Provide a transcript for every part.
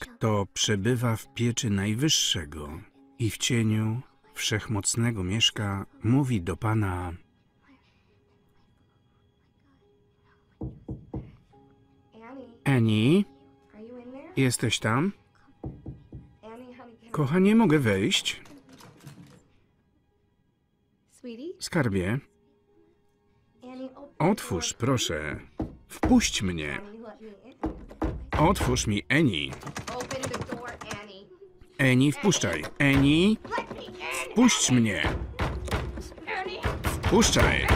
kto przebywa w pieczy Najwyższego i w cieniu Wszechmocnego mieszka, mówi do Pana, Annie, jesteś tam? Kochanie, mogę wejść? Skarbie, otwórz, proszę. Wpuść mnie. Otwórz mi, Annie. Annie, wpuszczaj. In, wpuść mnie. Wpuszczaj.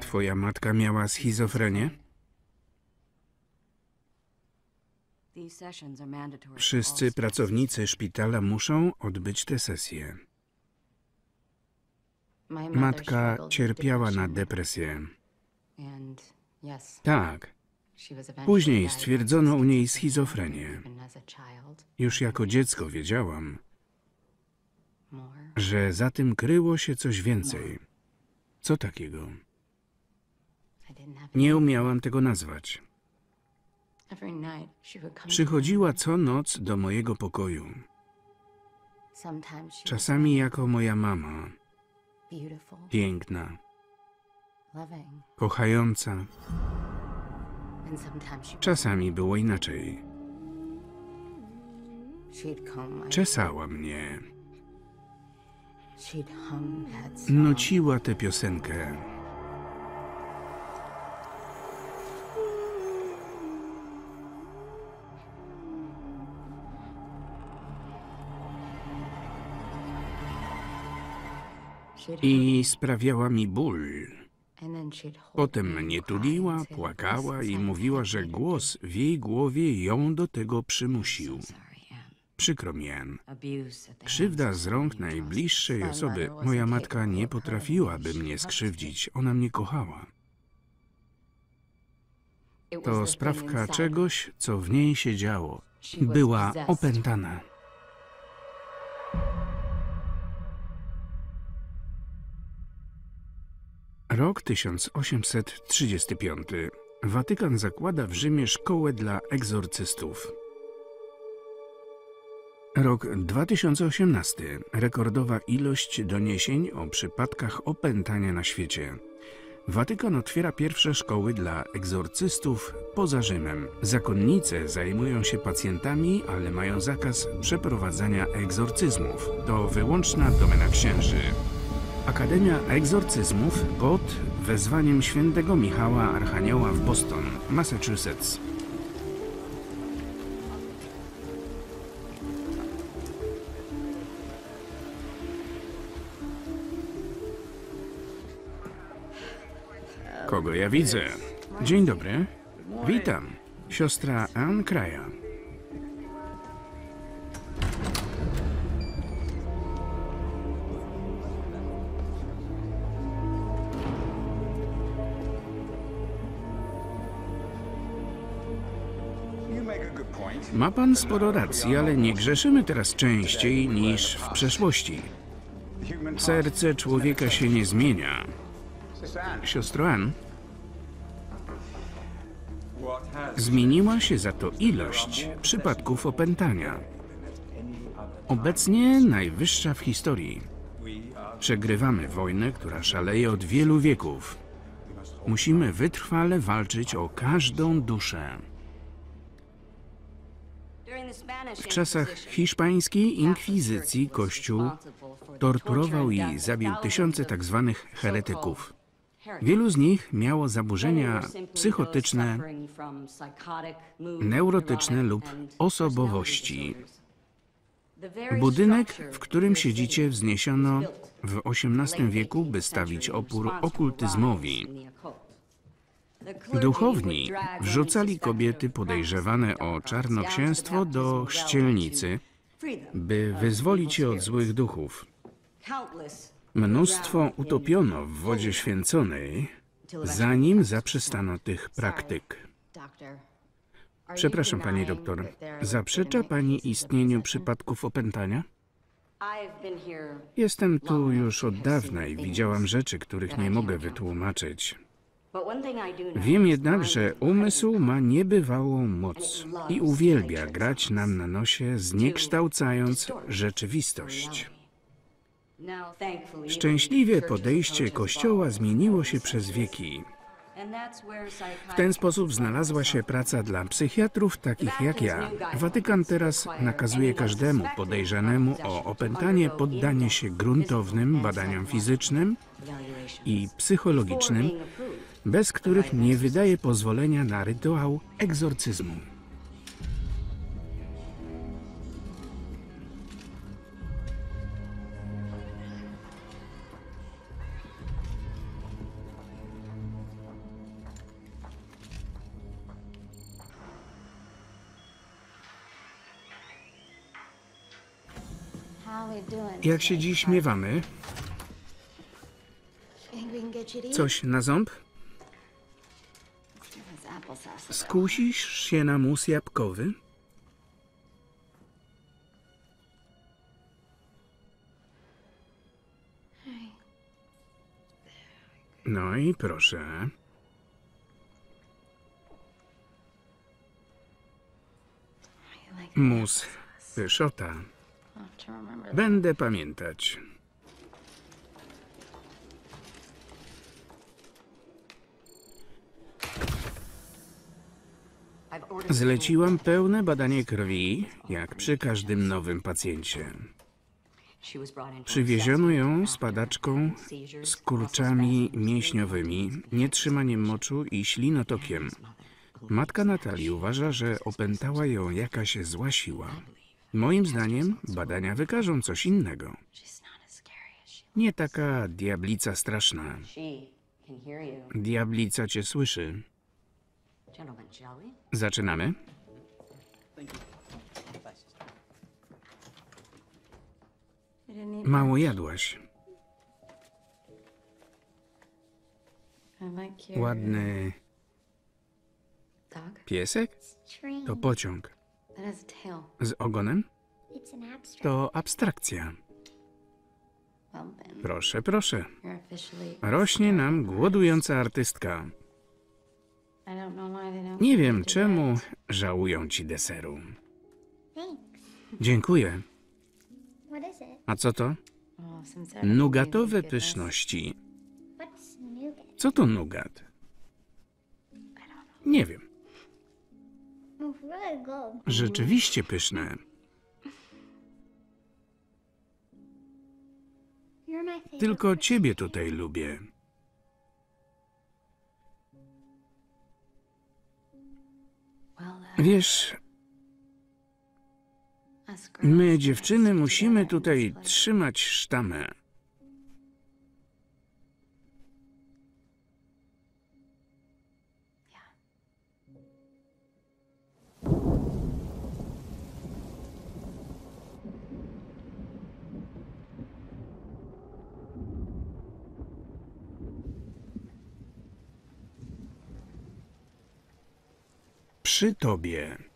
Twoja matka miała schizofrenię? Wszyscy pracownicy szpitala muszą odbyć. My mother Matka cierpiała na depresję. Tak, później stwierdzono u niej schizofrenię. Już jako dziecko wiedziałam, że za tym kryło się coś więcej. Co takiego? Nie umiałam tego nazwać. Przychodziła co noc do mojego pokoju. Czasami jako moja mama, piękna, kochająca. Czasami było inaczej. Czesała mnie, nuciła tę piosenkę. I sprawiała mi ból. Potem mnie tuliła, płakała i mówiła, że głos w jej głowie ją do tego przymusił. Przykro mi, Ann. Krzywda z rąk najbliższej osoby. Moja matka nie potrafiłaby mnie skrzywdzić. Ona mnie kochała. To sprawka czegoś, co w niej się działo. Była opętana. Rok 1835. Watykan zakłada w Rzymie szkołę dla egzorcystów. Rok 2018. Rekordowa ilość doniesień o przypadkach opętania na świecie. Watykan otwiera pierwsze szkoły dla egzorcystów poza Rzymem. Zakonnice zajmują się pacjentami, ale mają zakaz przeprowadzania egzorcyzmów. To wyłączna domena księży. Akademia Egzorcyzmów pod wezwaniem świętego Michała Archanioła w Boston, Massachusetts. Kogo ja widzę? Dzień dobry. Witam. Siostra Ann Kraja. Ma pan sporo racji, ale nie grzeszymy teraz częściej niż w przeszłości. Serce człowieka się nie zmienia. Siostro Ann, zmieniła się za to ilość przypadków opętania. Obecnie najwyższa w historii. Przegrywamy wojnę, która szaleje od wielu wieków. Musimy wytrwale walczyć o każdą duszę. W czasach hiszpańskiej inkwizycji Kościół torturował i zabił tysiące tak zwanych heretyków. Wielu z nich miało zaburzenia psychotyczne, neurotyczne lub osobowości. Budynek, w którym siedzicie, wzniesiono w XVIII wieku, by stawić opór okultyzmowi. Duchowni wrzucali kobiety podejrzewane o czarnoksięstwo do chrzcielnicy, by wyzwolić je od złych duchów. Mnóstwo utopiono w wodzie święconej, zanim zaprzestano tych praktyk. Przepraszam, pani doktor, zaprzecza pani istnieniu przypadków opętania? Jestem tu już od dawna i widziałam rzeczy, których nie mogę wytłumaczyć. Wiem jednak, że umysł ma niebywałą moc i uwielbia grać nam na nosie, zniekształcając rzeczywistość. Szczęśliwie podejście Kościoła zmieniło się przez wieki. W ten sposób znalazła się praca dla psychiatrów takich jak ja. Watykan teraz nakazuje każdemu podejrzanemu o opętanie poddanie się gruntownym badaniom fizycznym i psychologicznym. Bez których nie wydaje pozwolenia na rytuał egzorcyzmu. Jak się dziś miewamy? Coś na ząb? Skusisz się na mus jabłkowy? No i proszę. Mus pyszota. Będę pamiętać. Zleciłam pełne badanie krwi, jak przy każdym nowym pacjencie. Przywieziono ją z padaczką, z kurczami mięśniowymi, nietrzymaniem moczu i ślinotokiem. Matka Natalii uważa, że opętała ją jakaś zła siła. Moim zdaniem badania wykażą coś innego. Nie taka diablica straszna. Diablica cię słyszy. Gentlemen, shall we? Zaczynamy? Mało jadłaś. Ładny Dog? piesek? To pociąg. Z ogonem? To abstrakcja. Proszę, proszę. Rośnie nam głodująca artystka. Nie wiem czemu żałują ci deseru. Dziękuję. A co to? Nugatowe pyszności. Co to nugat? Nie wiem. Rzeczywiście pyszne. Tylko ciebie tutaj lubię. Wiesz, my dziewczyny musimy tutaj trzymać sztamę. Przy tobie.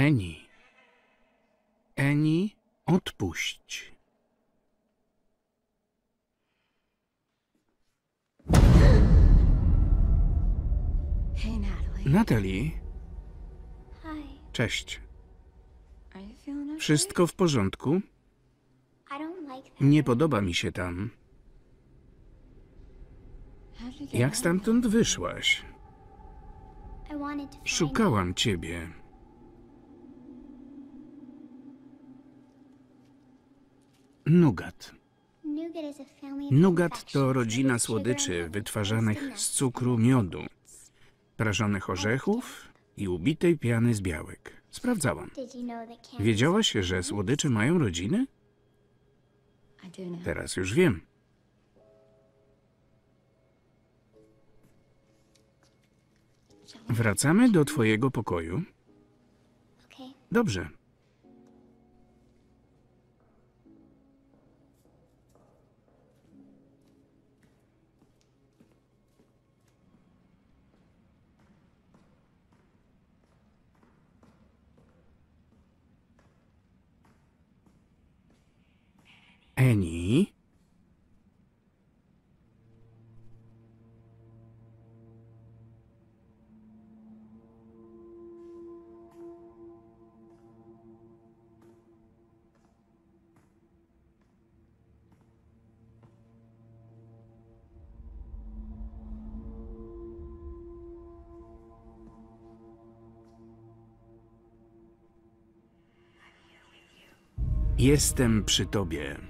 Eni. Eni, odpuść. Hey, Natalie. Natalie, cześć. Wszystko w porządku? Nie podoba mi się tam. Jak stamtąd wyszłaś? Szukałam ciebie. Nugat. Nugat to rodzina słodyczy wytwarzanych z cukru miodu, prażonych orzechów i ubitej piany z białek. Sprawdzałam. Wiedziałaś, że słodycze mają rodziny? Teraz już wiem. Wracamy do twojego pokoju. Dobrze. Eni? Jestem przy tobie.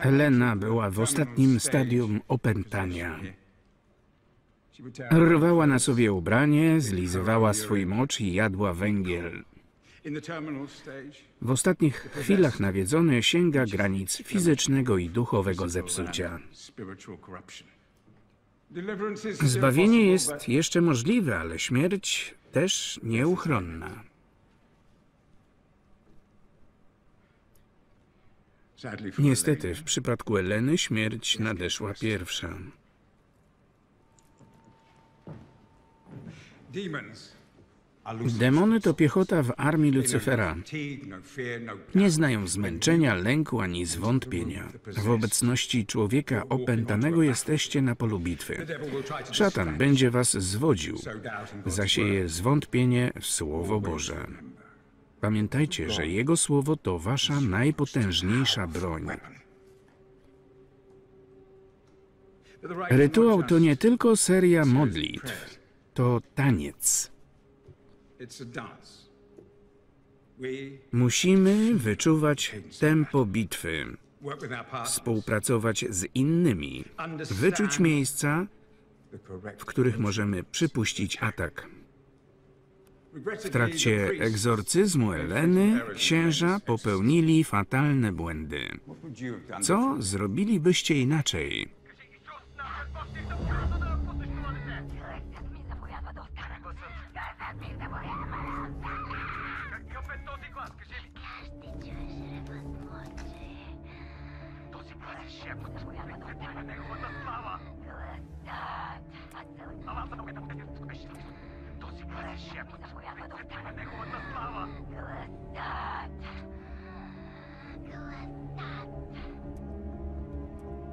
Helena była w ostatnim stadium opętania. Rwała na sobie ubranie, zlizywała swój mocz i jadła węgiel. W ostatnich chwilach nawiedzony sięga granic fizycznego i duchowego zepsucia. Zbawienie jest jeszcze możliwe, ale śmierć też nieuchronna. Niestety, w przypadku Eleny śmierć nadeszła pierwsza. Demony to piechota w armii Lucyfera. Nie znają zmęczenia, lęku ani zwątpienia. W obecności człowieka opętanego jesteście na polu bitwy. Szatan będzie was zwodził, zasieje zwątpienie w Słowo Boże. Pamiętajcie, że Jego Słowo to wasza najpotężniejsza broń. Rytuał to nie tylko seria modlitw, to taniec. Musimy wyczuwać tempo bitwy, współpracować z innymi, wyczuć miejsca, w których możemy przypuścić atak. W trakcie egzorcyzmu Eleny księża popełnili fatalne błędy. Co zrobilibyście inaczej?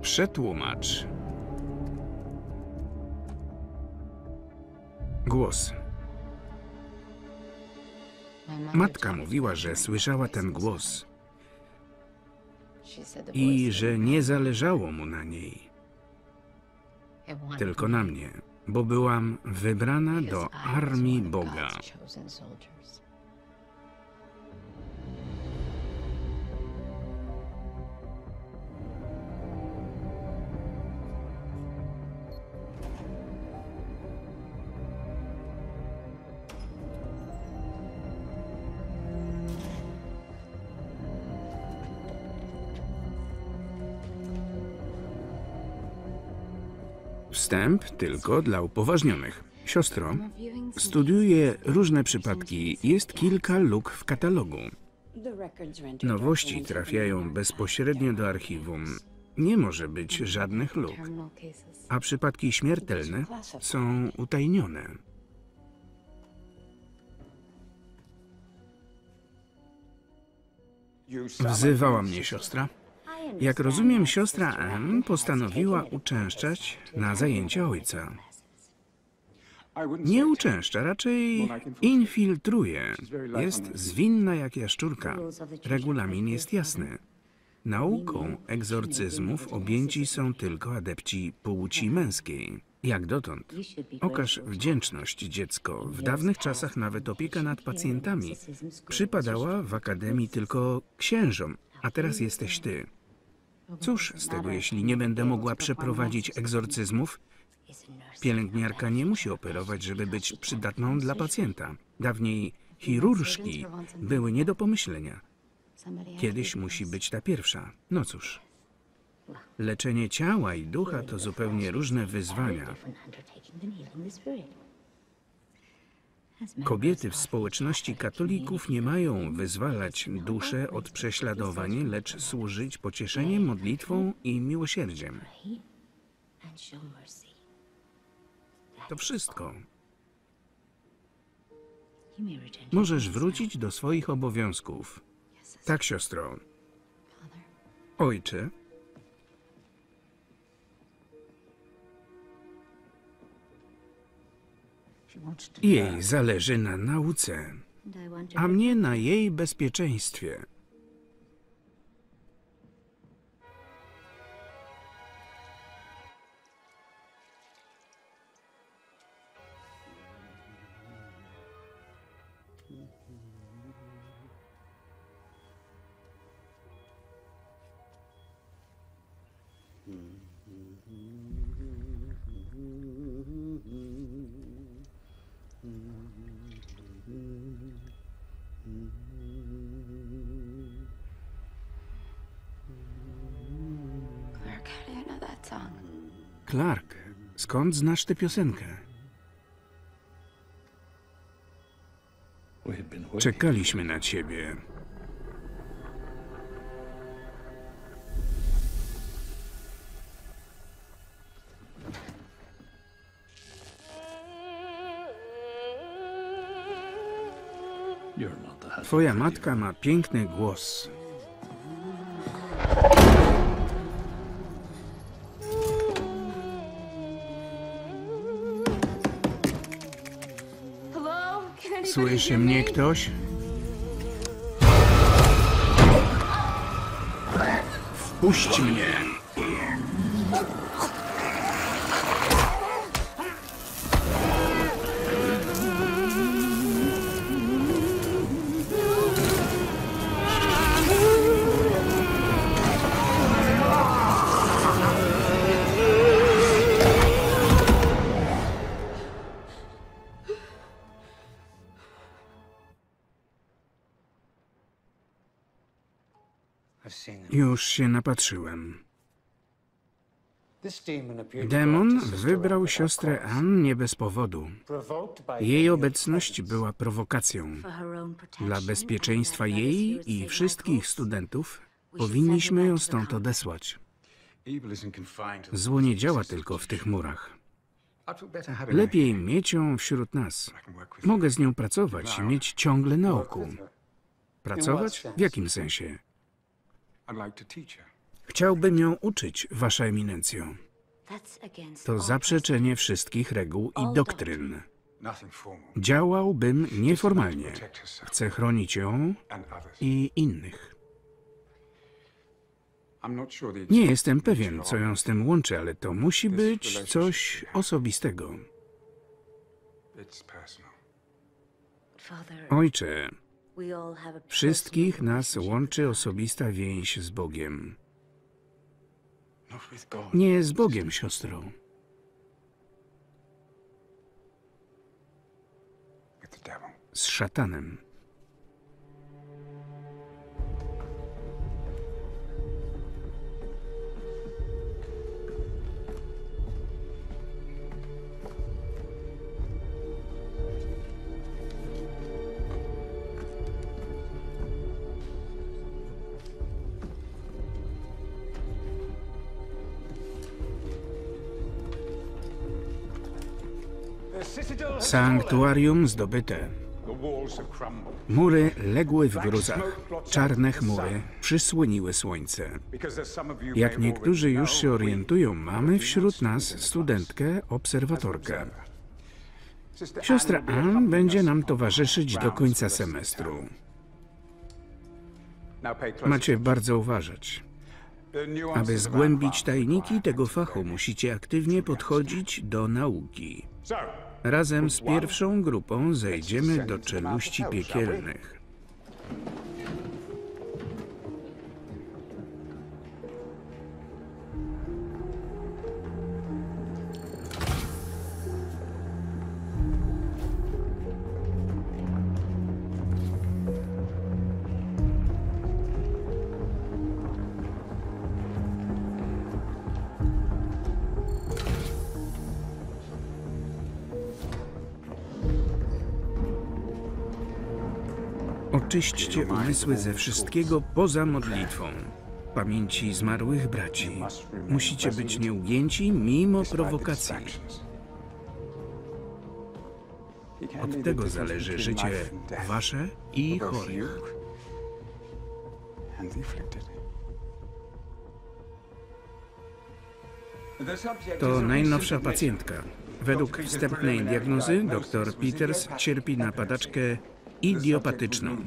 Przetłumacz. Głos. Matka mówiła, że słyszała ten głos i że nie zależało mu na niej, tylko na mnie bo byłam wybrana do armii Boga. Wstęp tylko dla upoważnionych. Siostro, studiuję różne przypadki. Jest kilka luk w katalogu. Nowości trafiają bezpośrednio do archiwum. Nie może być żadnych luk, a przypadki śmiertelne są utajnione. Wzywała mnie siostra. Jak rozumiem, siostra Anne postanowiła uczęszczać na zajęcia ojca. Nie uczęszcza, raczej infiltruje. Jest zwinna jak jaszczurka. Regulamin jest jasny. Nauką egzorcyzmów objęci są tylko adepci płci męskiej. Jak dotąd. Okaż wdzięczność, dziecko. W dawnych czasach nawet opieka nad pacjentami przypadała w akademii tylko księżom, a teraz jesteś ty. Cóż z tego, jeśli nie będę mogła przeprowadzić egzorcyzmów? Pielęgniarka nie musi operować, żeby być przydatną dla pacjenta. Dawniej chirurżki były nie do pomyślenia. Kiedyś musi być ta pierwsza. No cóż. Leczenie ciała i ducha to zupełnie różne wyzwania. Kobiety w społeczności katolików nie mają wyzwalać duszę od prześladowań, lecz służyć pocieszeniem, modlitwą i miłosierdziem. To wszystko. Możesz wrócić do swoich obowiązków. Tak, siostro. Ojcze, jej zależy na nauce, a mnie na jej bezpieczeństwie. Clark, skąd znasz tę piosenkę? Czekaliśmy na ciebie. Twoja matka ma piękny głos. Słyszy mnie ktoś? Wpuść mnie! Się napatrzyłem. Demon wybrał siostrę Ann nie bez powodu. Jej obecność była prowokacją. Dla bezpieczeństwa jej i wszystkich studentów powinniśmy ją stąd odesłać. Zło nie działa tylko w tych murach. Lepiej mieć ją wśród nas. Mogę z nią pracować, mieć ciągle na oku. Pracować? W jakim sensie? Chciałbym ją uczyć, Wasza Eminencjo. That's against To zaprzeczenie wszystkich reguł i doktryn. Działałbym nieformalnie. Chcę chronić ją i innych. I'm not sure the Nie jestem pewien, co ją z tym łączy, ale to musi być coś osobistego. It's personal. Father, Ojcze, wszystkich nas łączy osobista więź z Bogiem. Nie z Bogiem, siostro. Z szatanem. Sanktuarium zdobyte. Mury legły w gruzach. Czarne chmury przysłoniły słońce. Jak niektórzy już się orientują, mamy wśród nas studentkę, obserwatorkę. Siostra Ann będzie nam towarzyszyć do końca semestru. Macie bardzo uważać. Aby zgłębić tajniki tego fachu, musicie aktywnie podchodzić do nauki. Razem z pierwszą grupą zejdziemy do czeluści piekielnych. Oczyśćcie umysły ze wszystkiego poza modlitwą. Pamięci zmarłych braci. Musicie być nieugięci mimo prowokacji. Od tego zależy życie wasze i chorych. To najnowsza pacjentka. Według wstępnej diagnozy dr Peters cierpi na padaczkę idiopatyczną.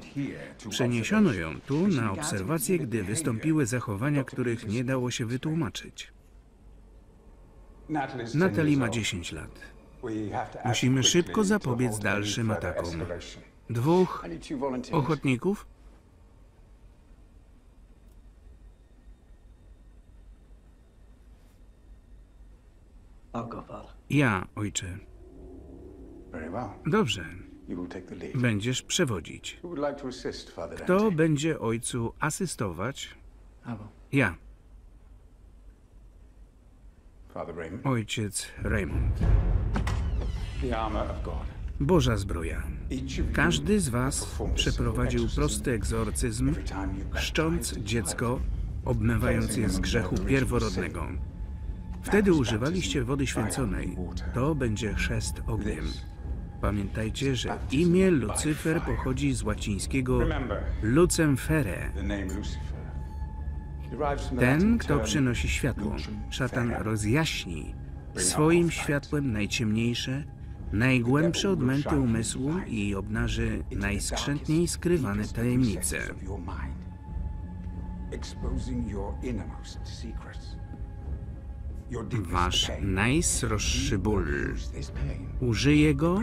Przeniesiono ją tu na obserwację, gdy wystąpiły zachowania, których nie dało się wytłumaczyć. Natalie ma 10 lat. Musimy szybko zapobiec dalszym atakom. Dwóch ochotników? Ja, ojcze. Dobrze, będziesz przewodzić. Kto będzie ojcu asystować? Ja, ojciec Raymond. Boża zbroja. Każdy z was przeprowadził prosty egzorcyzm, chrzcząc dziecko, obmywając je z grzechu pierworodnego. Wtedy używaliście wody święconej. To będzie chrzest ogniem. Pamiętajcie, że imię Lucyfer pochodzi z łacińskiego lucemfere, ten, kto przynosi światło. Szatan rozjaśni swoim światłem najciemniejsze, najgłębsze odmęty umysłu i obnaży najskrzętniej skrywane tajemnice. Wasz najsroższy ból. Użyję go,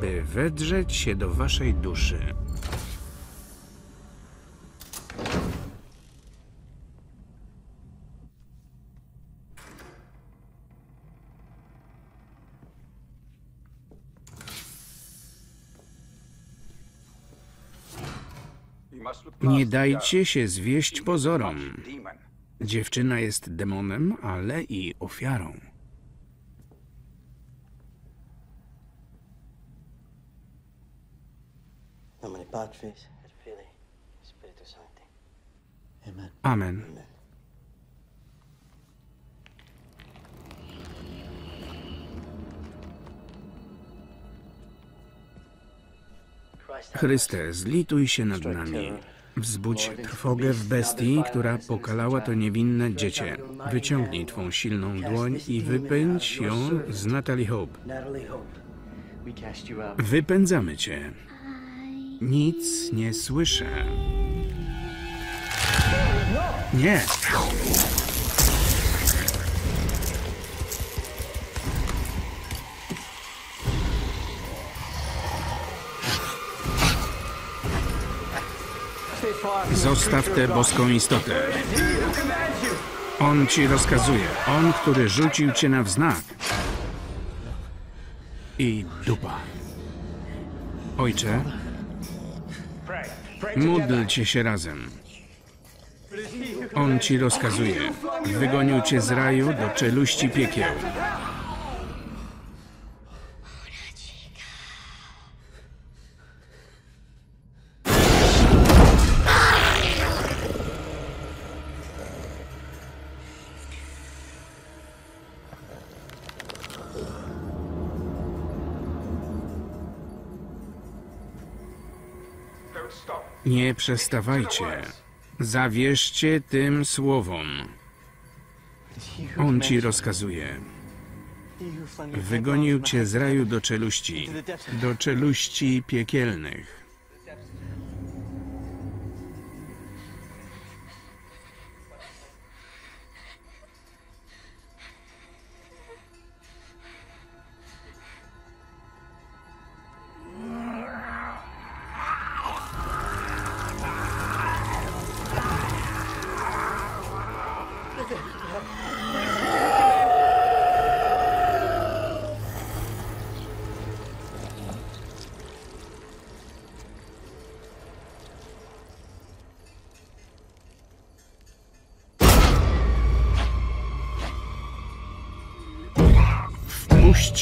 by wedrzeć się do waszej duszy. Nie dajcie się zwieść pozorom. Dziewczyna jest demonem, ale i ofiarą. Amen. Chryste, zlituj się nad nami. Wzbudź trwogę w bestii, która pokalała to niewinne dziecię. Wyciągnij twą silną dłoń i wypędź ją z Natalie Hope. Wypędzamy cię. Nic nie słyszę. Nie. Zostaw tę boską istotę. On ci rozkazuje. On, który rzucił cię na wznak. I dupa. Ojcze, módlcie się razem. On ci rozkazuje. Wygonił cię z raju do czeluści piekieł. Nie przestawajcie. Zawierzcie tym słowom. On ci rozkazuje. Wygonił cię z raju do czeluści, do czeluści piekielnych.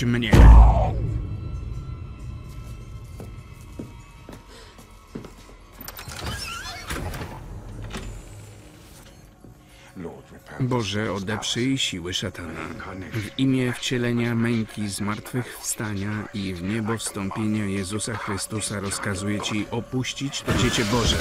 Mnie. Boże, odeprzyj siły szatana. W imię wcielenia męki zmartwychwstania i w niebo wstąpienia Jezusa Chrystusa rozkazuję Ci opuścić to Dziecię Boże.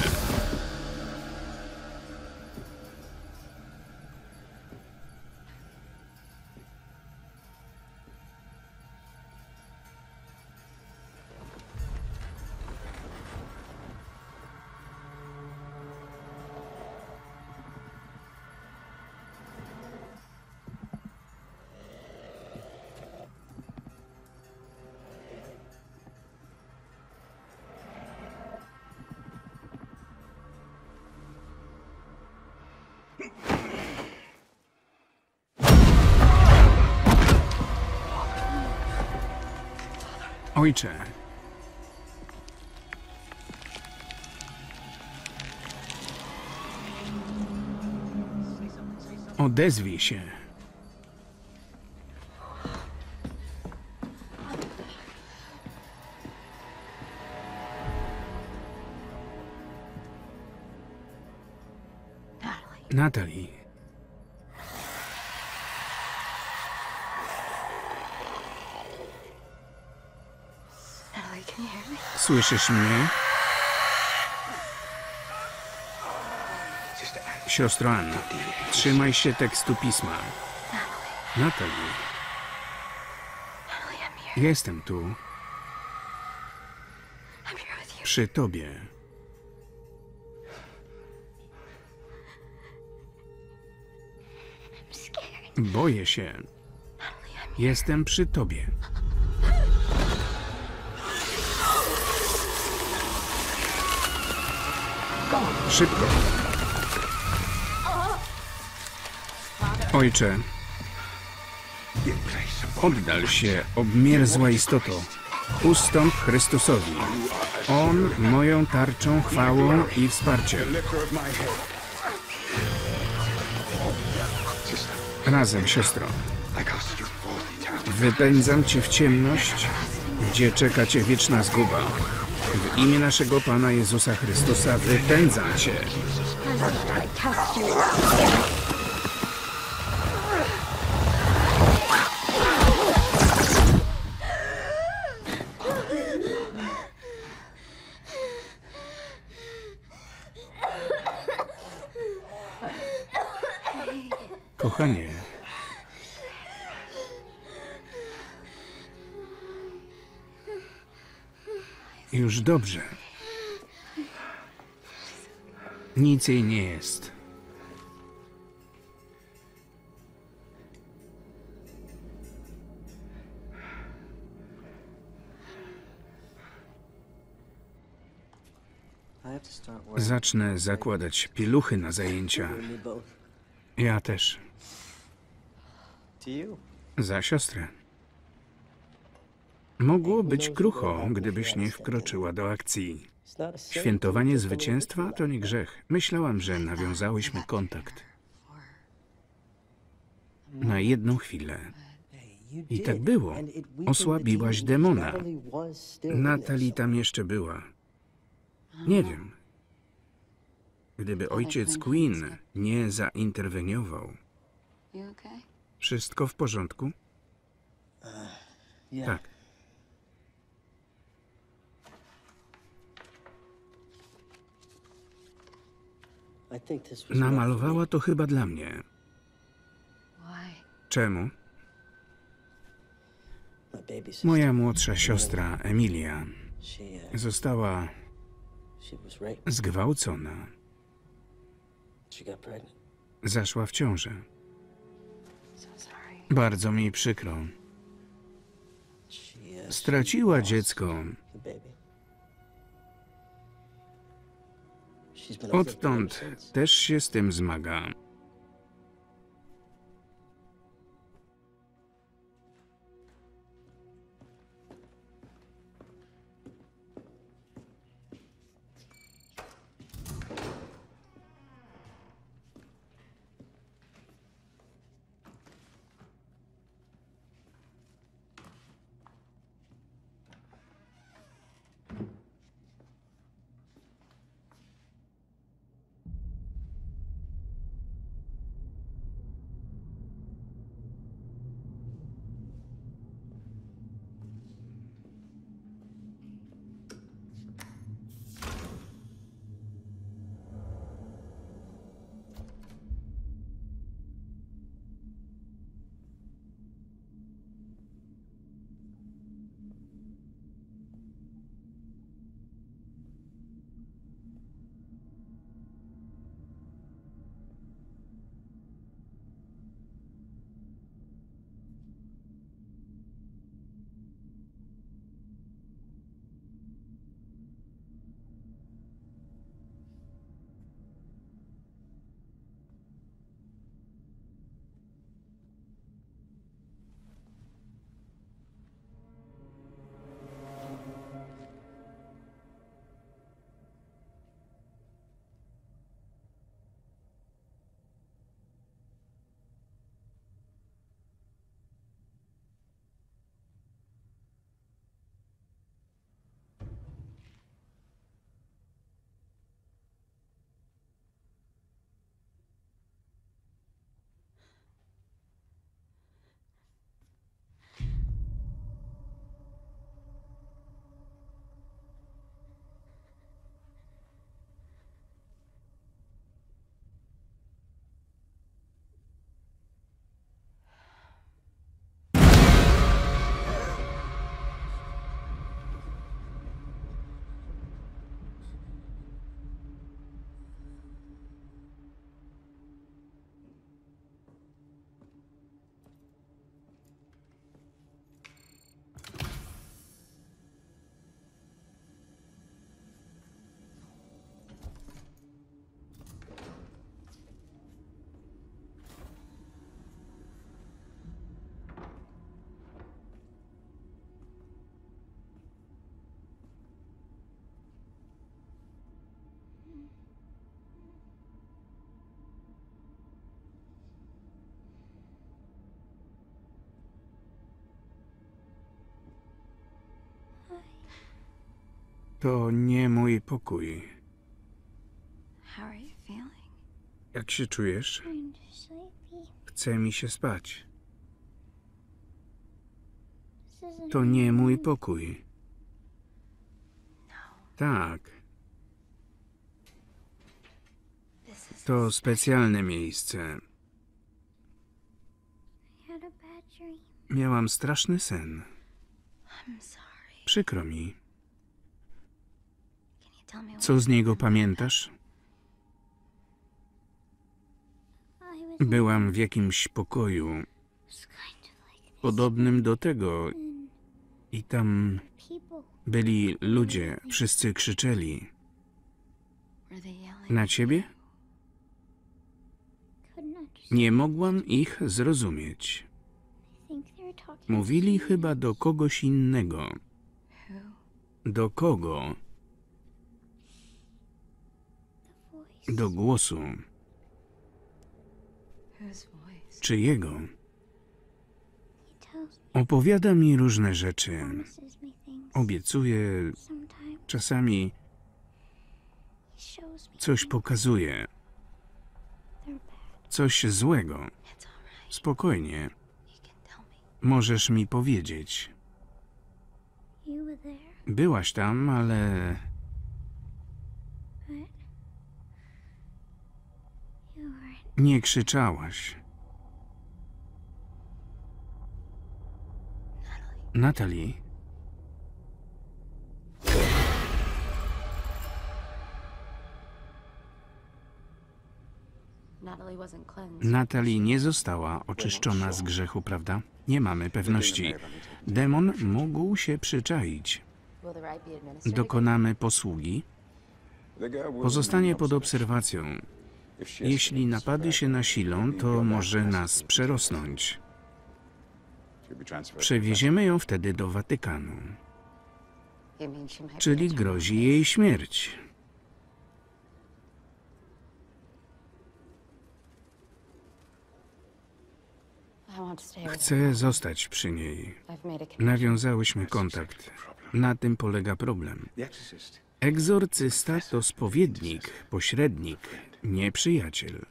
Ojcze, odezwij się. Natalie. Słyszysz mnie? Siostro Anna, trzymaj się tekstu pisma. Natalie, jestem tu, przy tobie. Boję się. Jestem przy tobie. Szybko. Ojcze, oddal się, obmierzła istoto. Ustąp Chrystusowi. On moją tarczą, chwałą i wsparciem. Razem, siostro. Wypędzam cię w ciemność, gdzie czeka cię wieczna zguba. W imię naszego Pana Jezusa Chrystusa wypędzam cię. dobrze. Nic jej nie jest. Zacznę zakładać piluchy na zajęcia. Ja też. Za siostrę. Mogło być krucho, gdybyś nie wkroczyła do akcji. Świętowanie zwycięstwa to nie grzech. Myślałam, że nawiązałyśmy kontakt. Na jedną chwilę. I tak było. Osłabiłaś demona. Natalie tam jeszcze była. Nie wiem. Gdyby ojciec Queen nie zainterweniował. Wszystko w porządku? Yeah. Tak. I think this was meant for Namalowała to chyba dla mnie. Why? Czemu? me. My baby sister. Moja młodsza siostra Emilia uh, została zgwałcona. Zaszła w ciążę. Bardzo mi przykro. Uh, Straciła dziecko. Odtąd też się z tym zmaga. To nie mój pokój. Jak się czujesz? Chce mi się spać. To nie mój pokój. Tak, This is to specjalne miejsce. Miałam straszny sen. Przykro mi. Co z niego pamiętasz? Byłam w jakimś pokoju podobnym do tego i tam byli ludzie, wszyscy krzyczeli. Na ciebie? Nie mogłam ich zrozumieć. Mówili chyba do kogoś innego. Do kogo? The voice. Do głosu. Tells me, Opowiada mi różne rzeczy. Obiecuje, czasami coś pokazuje. Coś złego. Spokojnie. Możesz mi powiedzieć. Byłaś tam, ale nie krzyczałaś. Natalie, Natalie nie została oczyszczona z grzechu, prawda? Nie mamy pewności. Demon mógł się przyczaić. Dokonamy posługi. Pozostanie pod obserwacją. Jeśli napady się nasilą, to może nas przerosnąć. Przewieziemy ją wtedy do Watykanu, czyli grozi jej śmierć. Chcę zostać przy niej. Nawiązałyśmy kontakt. Na tym polega problem. Egzorcysta to spowiednik, pośrednik, nie przyjaciel.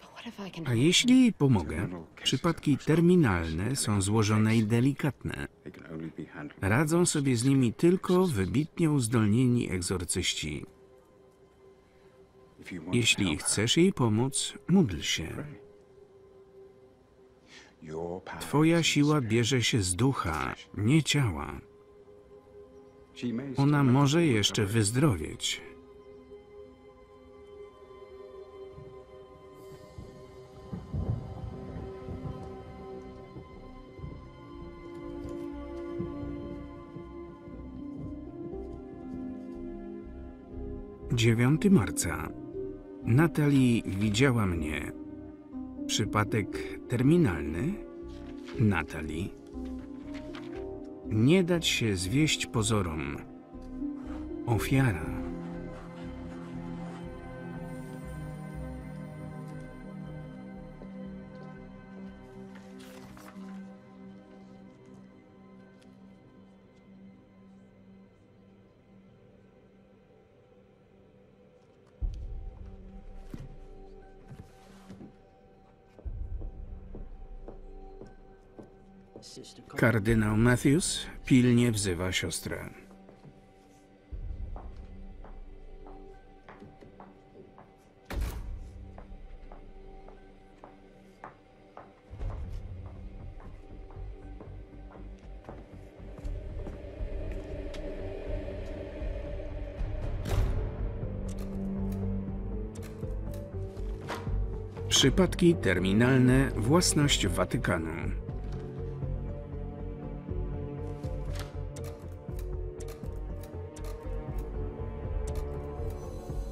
But what if I can A jeśli jej pomogę, przypadki terminalne są złożone i delikatne. Radzą sobie z nimi tylko wybitnie uzdolnieni egzorcyści. Jeśli chcesz jej pomóc, módl się. Twoja siła bierze się z ducha, nie ciała. Ona może jeszcze wyzdrowieć. Dziewiąty marca. Natalie widziała mnie. Przypadek terminalny? Natalie. Nie dać się zwieść pozorom. Ofiara. Kardynał Matthews pilnie wzywa siostrę. Przypadki terminalne własność Watykanu.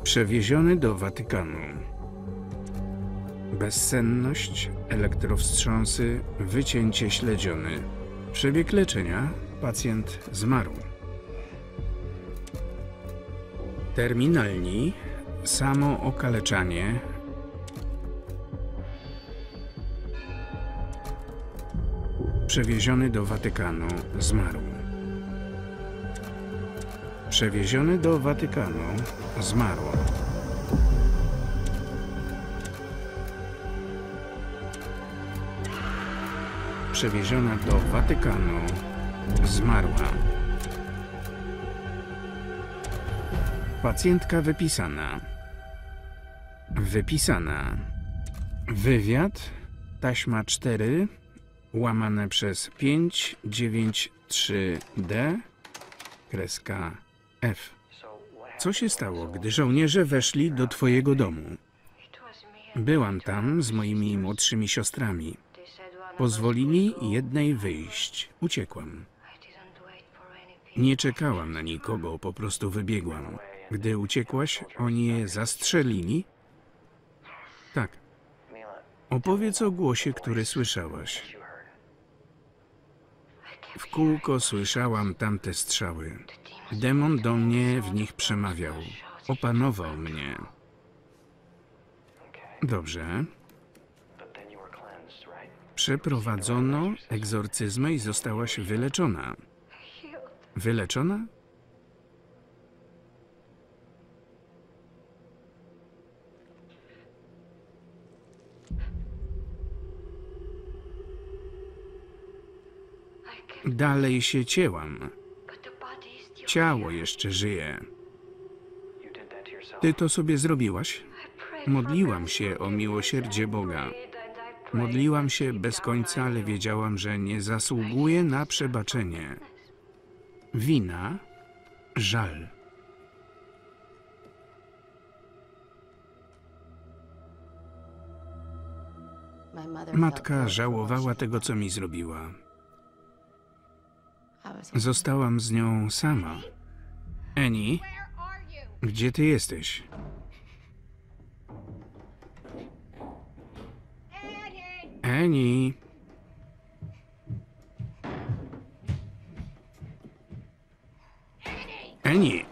Przewieziony do Watykanu. Bezsenność, elektrowstrząsy, wycięcie śledziony. Przebieg leczenia. Pacjent zmarł. Terminalni. Samo okaleczanie. Przewieziony do Watykanu. Zmarł. Przewieziony do Watykanu. Zmarł. Przewieziona do Watykanu. Zmarła. Pacjentka wypisana. Wypisana. Wywiad. Taśma 4. Łamane przez 593D. Kreska F. Co się stało, gdy żołnierze weszli do twojego domu? Byłam tam z moimi młodszymi siostrami. Pozwolili jednej wyjść. Uciekłam. Nie czekałam na nikogo, po prostu wybiegłam. Gdy uciekłaś, oni je zastrzelili? Tak. Opowiedz o głosie, który słyszałaś. W kółko słyszałam tamte strzały. Demon do mnie w nich przemawiał. Opanował mnie. Dobrze. Przeprowadzono egzorcyzmę i zostałaś wyleczona. Wyleczona? Dalej się cięłam. Ciało jeszcze żyje. Ty to sobie zrobiłaś? Modliłam się o miłosierdzie Boga. Modliłam się bez końca, ale wiedziałam, że nie zasługuję na przebaczenie. Wina, żal. Matka żałowała tego, co mi zrobiła. Zostałam z nią sama. Eni, gdzie ty jesteś? Eni. Eni.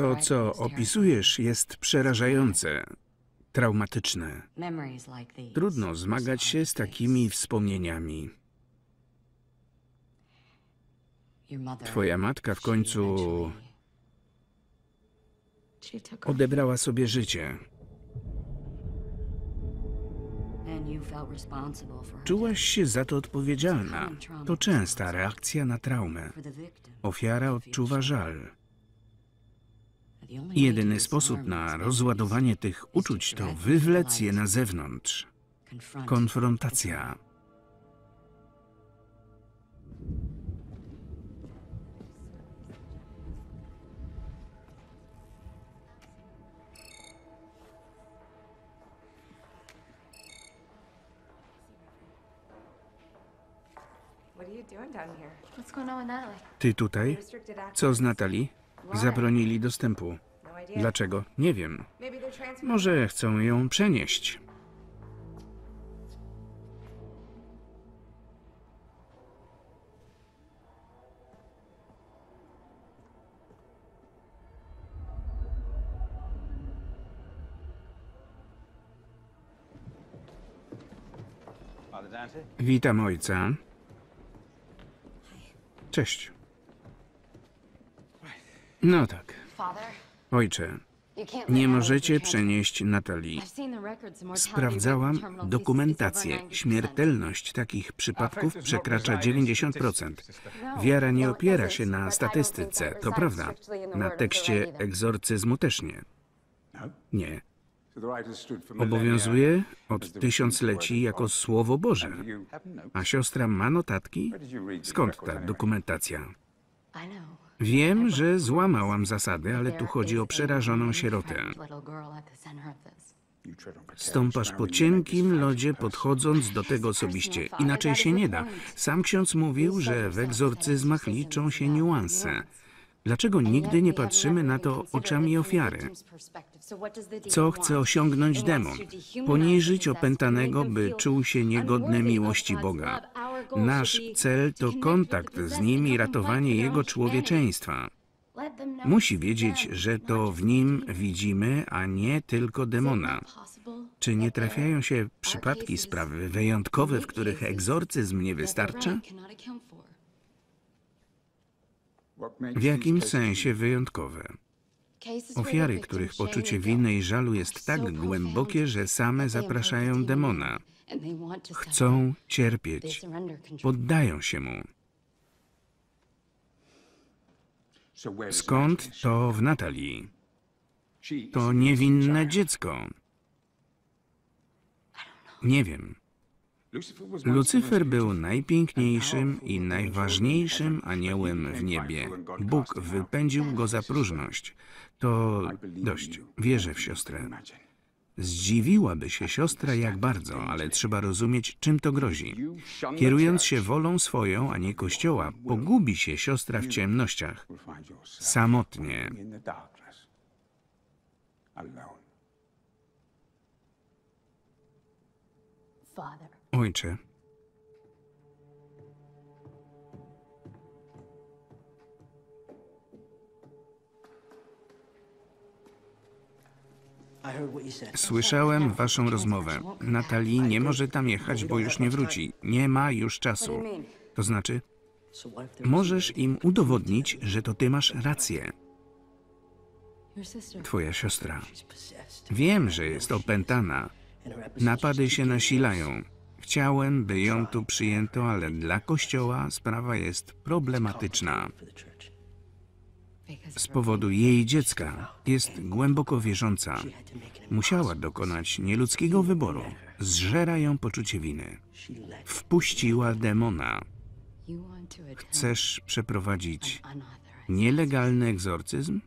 To, co opisujesz, jest przerażające, traumatyczne. Trudno zmagać się z takimi wspomnieniami. Twoja matka w końcu odebrała sobie życie. Czułaś się za to odpowiedzialna. To częsta reakcja na traumę. Ofiara odczuwa żal. The only way to Jedyny sposób na rozładowanie tych uczuć to wywlec je na zewnątrz. Konfrontacja. Ty tutaj? Co z Natalii? Zabronili dostępu. Dlaczego? Nie wiem. Może chcą ją przenieść. Witam ojca. Cześć. No tak, ojcze. Nie możecie przenieść Natalii. Sprawdzałam dokumentację. over 90%. Śmiertelność takich przypadków przekracza 90%. No, Wiara nie opiera się na statystyce, to prawda. Na tekście egzorcyzmu też nie. Nie. Obowiązuje od tysiącleci jako Słowo Boże. A siostra ma notatki? Skąd ta dokumentacja? Wiem, że złamałam zasady, ale tu chodzi o przerażoną sierotę. Stąpasz po cienkim lodzie, podchodząc do tego osobiście. Inaczej się nie da. Sam ksiądz mówił, że w egzorcyzmach liczą się niuanse. Dlaczego nigdy nie patrzymy na to oczami ofiary? Co chce osiągnąć demon? Poniżyć opętanego, by czuł się niegodny miłości Boga. Nasz cel to kontakt z nim i ratowanie jego człowieczeństwa. Musi wiedzieć, że to w nim widzimy, a nie tylko demona. Czy nie trafiają się przypadki, sprawy wyjątkowe, w których egzorcyzm nie wystarcza? W jakim sensie wyjątkowe? Ofiary, których poczucie winy i żalu jest tak głębokie, że same zapraszają demona. Chcą cierpieć, poddają się mu. Skąd to w Natalii? To niewinne dziecko. Nie wiem. Lucyfer był najpiękniejszym i najważniejszym aniołem w niebie. Bóg wypędził go za próżność. To dość. Wierzę w siostrę. Zdziwiłaby się siostra jak bardzo, ale trzeba rozumieć, czym to grozi. Kierując się wolą swoją, a nie Kościoła, pogubi się siostra w ciemnościach. Samotnie. Ojcze, słyszałem waszą rozmowę. Natalii nie może tam jechać, bo już nie wróci. Nie ma już czasu. To znaczy, możesz im udowodnić, że to ty masz rację. Twoja siostra. Wiem, że jest opętana. Napady się nasilają. Chciałem, by ją tu przyjęto, ale dla Kościoła sprawa jest problematyczna. Z powodu jej dziecka jest głęboko wierząca. Musiała dokonać nieludzkiego wyboru. Zżera ją poczucie winy. Wpuściła demona. Chcesz przeprowadzić nielegalny egzorcyzm?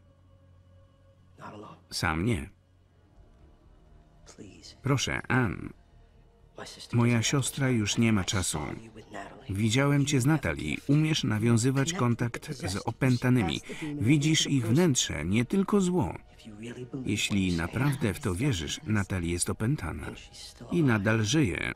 Sam nie. Proszę, Ann. Moja siostra już nie ma czasu. Widziałem cię z Natalii. Umiesz nawiązywać kontakt z opętanymi. Widzisz ich wnętrze, nie tylko zło. Jeśli naprawdę w to wierzysz, Natalie jest opętana i nadal żyje.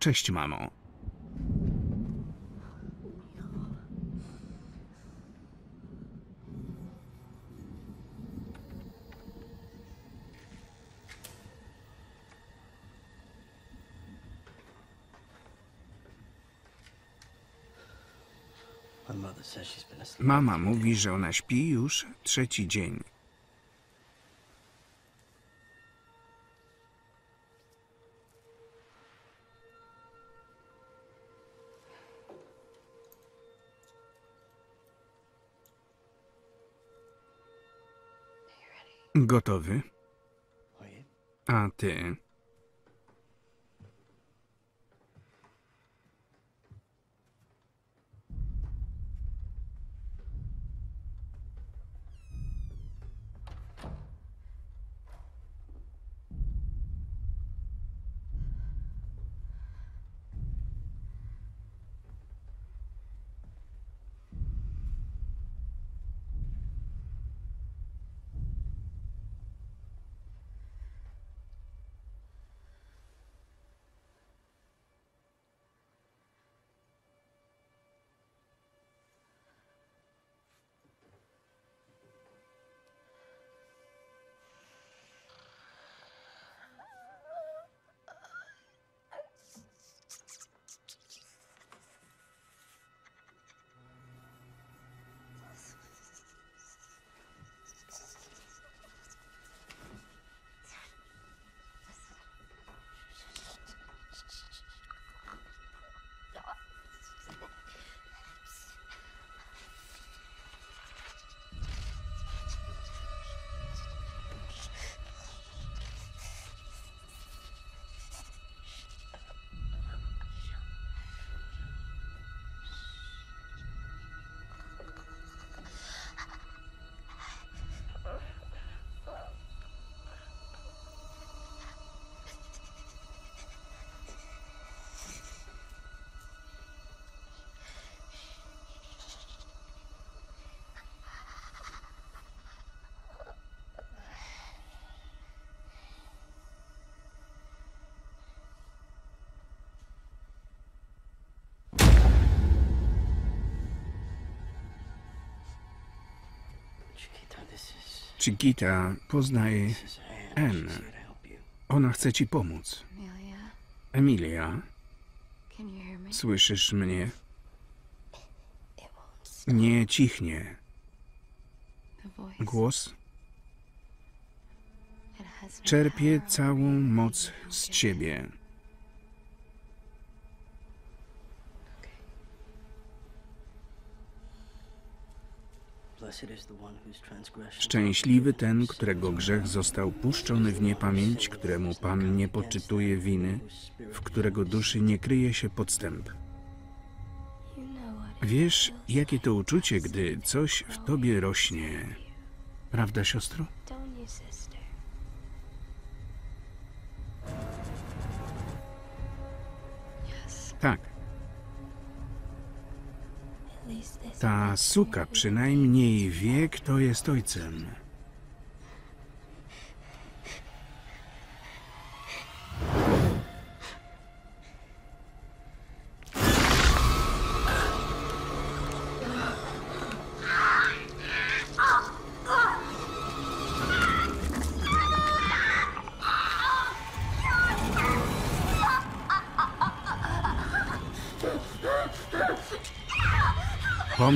Cześć, mamo. Mama mówi, że ona śpi już trzeci dzień. Gotowy? A ty? Chiquita poznaje Anne. Ona chce ci pomóc. Emilia, słyszysz mnie? Nie cichnie. Głos czerpie całą moc z ciebie. Szczęśliwy ten, którego grzech został puszczony w niepamięć, któremu Pan nie poczytuje winy, w którego duszy nie kryje się podstęp. Wiesz, jakie to uczucie, gdy coś w tobie rośnie. Prawda, siostro? Tak. Ta suka przynajmniej wie, kto jest ojcem.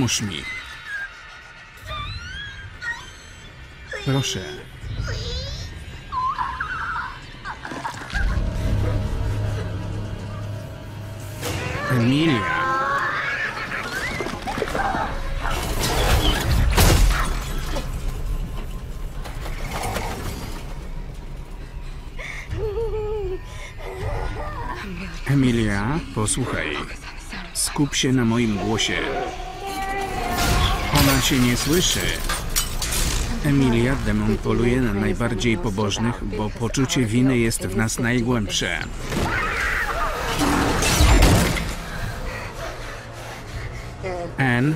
Pomóż mi. Proszę. Emilia. Emilia, posłuchaj. Skup się na moim głosie. Się nie słyszy. Emilia, demon poluje na najbardziej pobożnych, bo poczucie winy jest w nas najgłębsze. Anne,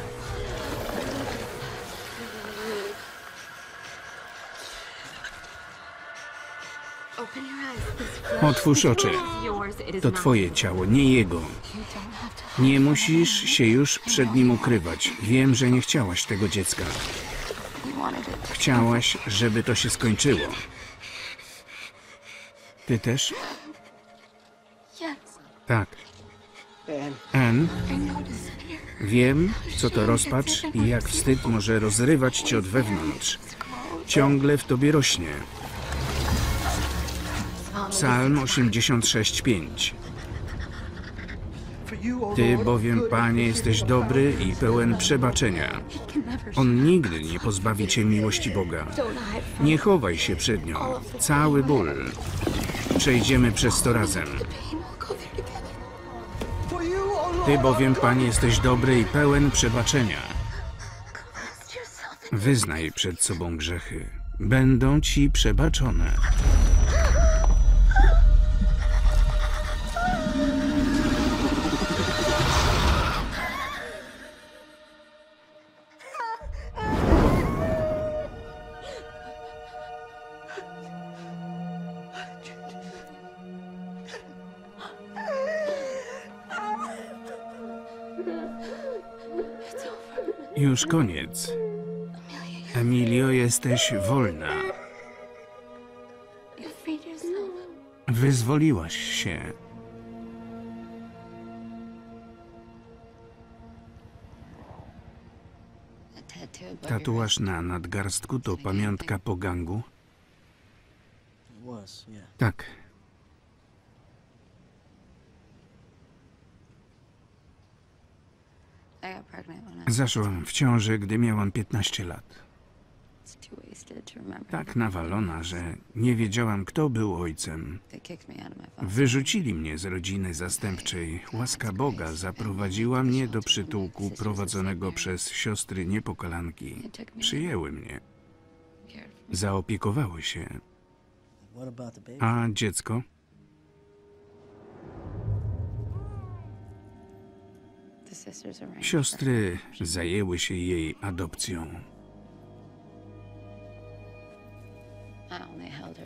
otwórz oczy. To twoje ciało, nie jego. you don't have to Nie musisz się już przed nim ukrywać. Wiem, że nie chciałaś tego dziecka. Chciałaś, żeby to się skończyło. Ty też? Tak. Despair. wiem, co to rozpacz i jak wstyd może rozrywać cię od wewnątrz. Ciągle w tobie rośnie. Psalm 86:5. Ty bowiem, Panie, jesteś dobry i pełen przebaczenia. On nigdy nie pozbawi cię miłości Boga. Nie chowaj się przed nią. Cały ból. Przejdziemy przez to razem. Ty bowiem, Panie, jesteś dobry i pełen przebaczenia. Wyznaj przed sobą grzechy. Będą ci przebaczone. Już koniec. Emilio, jesteś wolna. Wyzwoliłaś się. Tatuaż na nadgarstku to pamiątka po gangu? it was, yeah. Tak. I got pregnant when I was Zaszłam w ciąży, gdy miałam 15 lat. Tak nawalona, że nie wiedziałam, kto był ojcem. Wyrzucili mnie z rodziny zastępczej. Łaska Boga zaprowadziła mnie do przytułku prowadzonego przez siostry niepokalanki. Przyjęły mnie, zaopiekowały się. A dziecko? Siostry zajęły się jej adopcją.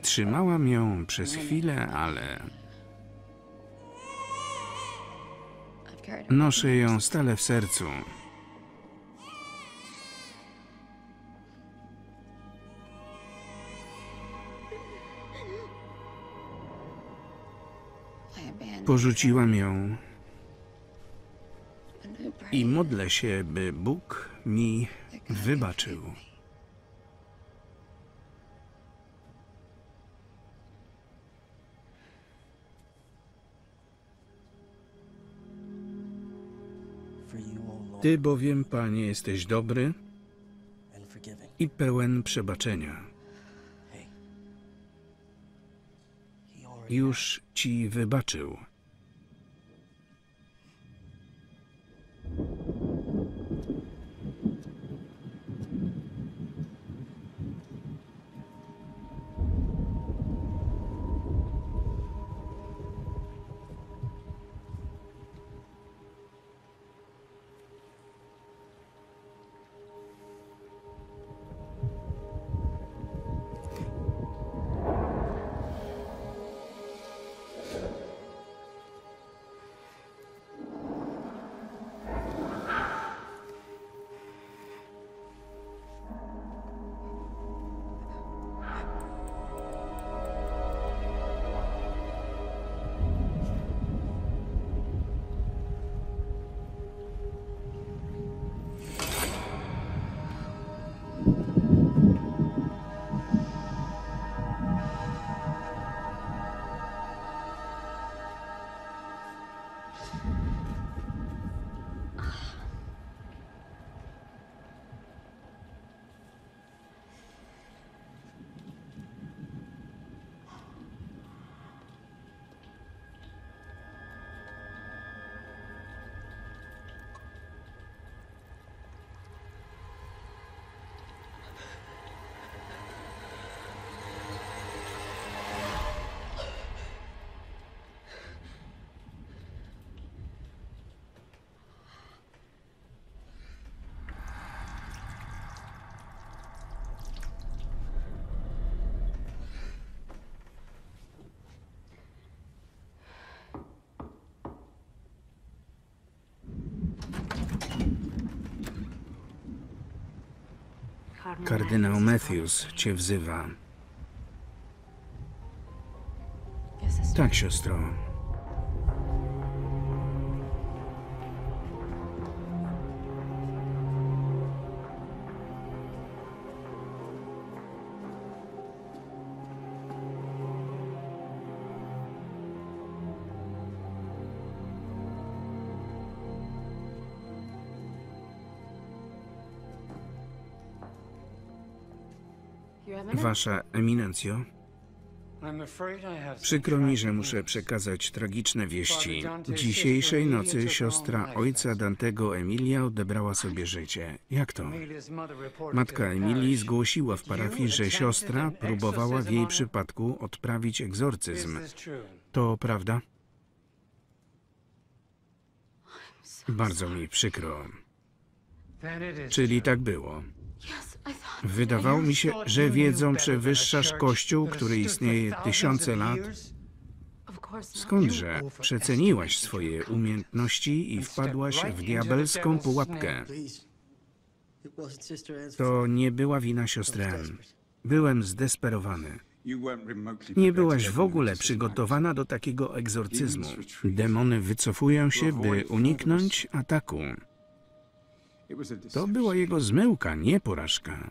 Trzymałam ją przez chwilę, ale Noszę ją stale w sercu. Porzuciłam ją i modlę się, by Bóg mi wybaczył. Ty bowiem, Panie, jesteś dobry i pełen przebaczenia. Już Ci wybaczył. Kardynał Matthews Cię wzywa. Tak, siostro. Wasza eminencjo, przykro mi, że muszę przekazać tragiczne wieści. Dzisiejszej nocy siostra ojca Dantego Emilia odebrała sobie życie. Jak to? Matka Emilii zgłosiła w parafii, że siostra próbowała w jej przypadku odprawić egzorcyzm. To prawda? Bardzo mi przykro. Czyli tak było. Wydawało mi się, że wiedzą przewyższasz Kościół, który istnieje tysiące lat. Skądże przeceniłaś swoje umiejętności i wpadłaś w diabelską pułapkę? To nie była wina siostry Ann. Byłem zdesperowany. Nie byłaś w ogóle przygotowana do takiego egzorcyzmu. Demony wycofują się, by uniknąć ataku. To była jego zmyłka, nie porażka.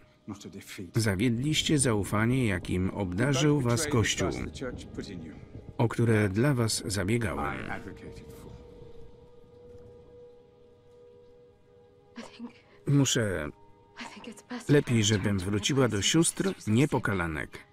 Zawiedliście zaufanie, jakim obdarzył was Kościół, o które dla was zabiegałem. Muszę lepiej, żebym wróciła do sióstr, nie pokalanek.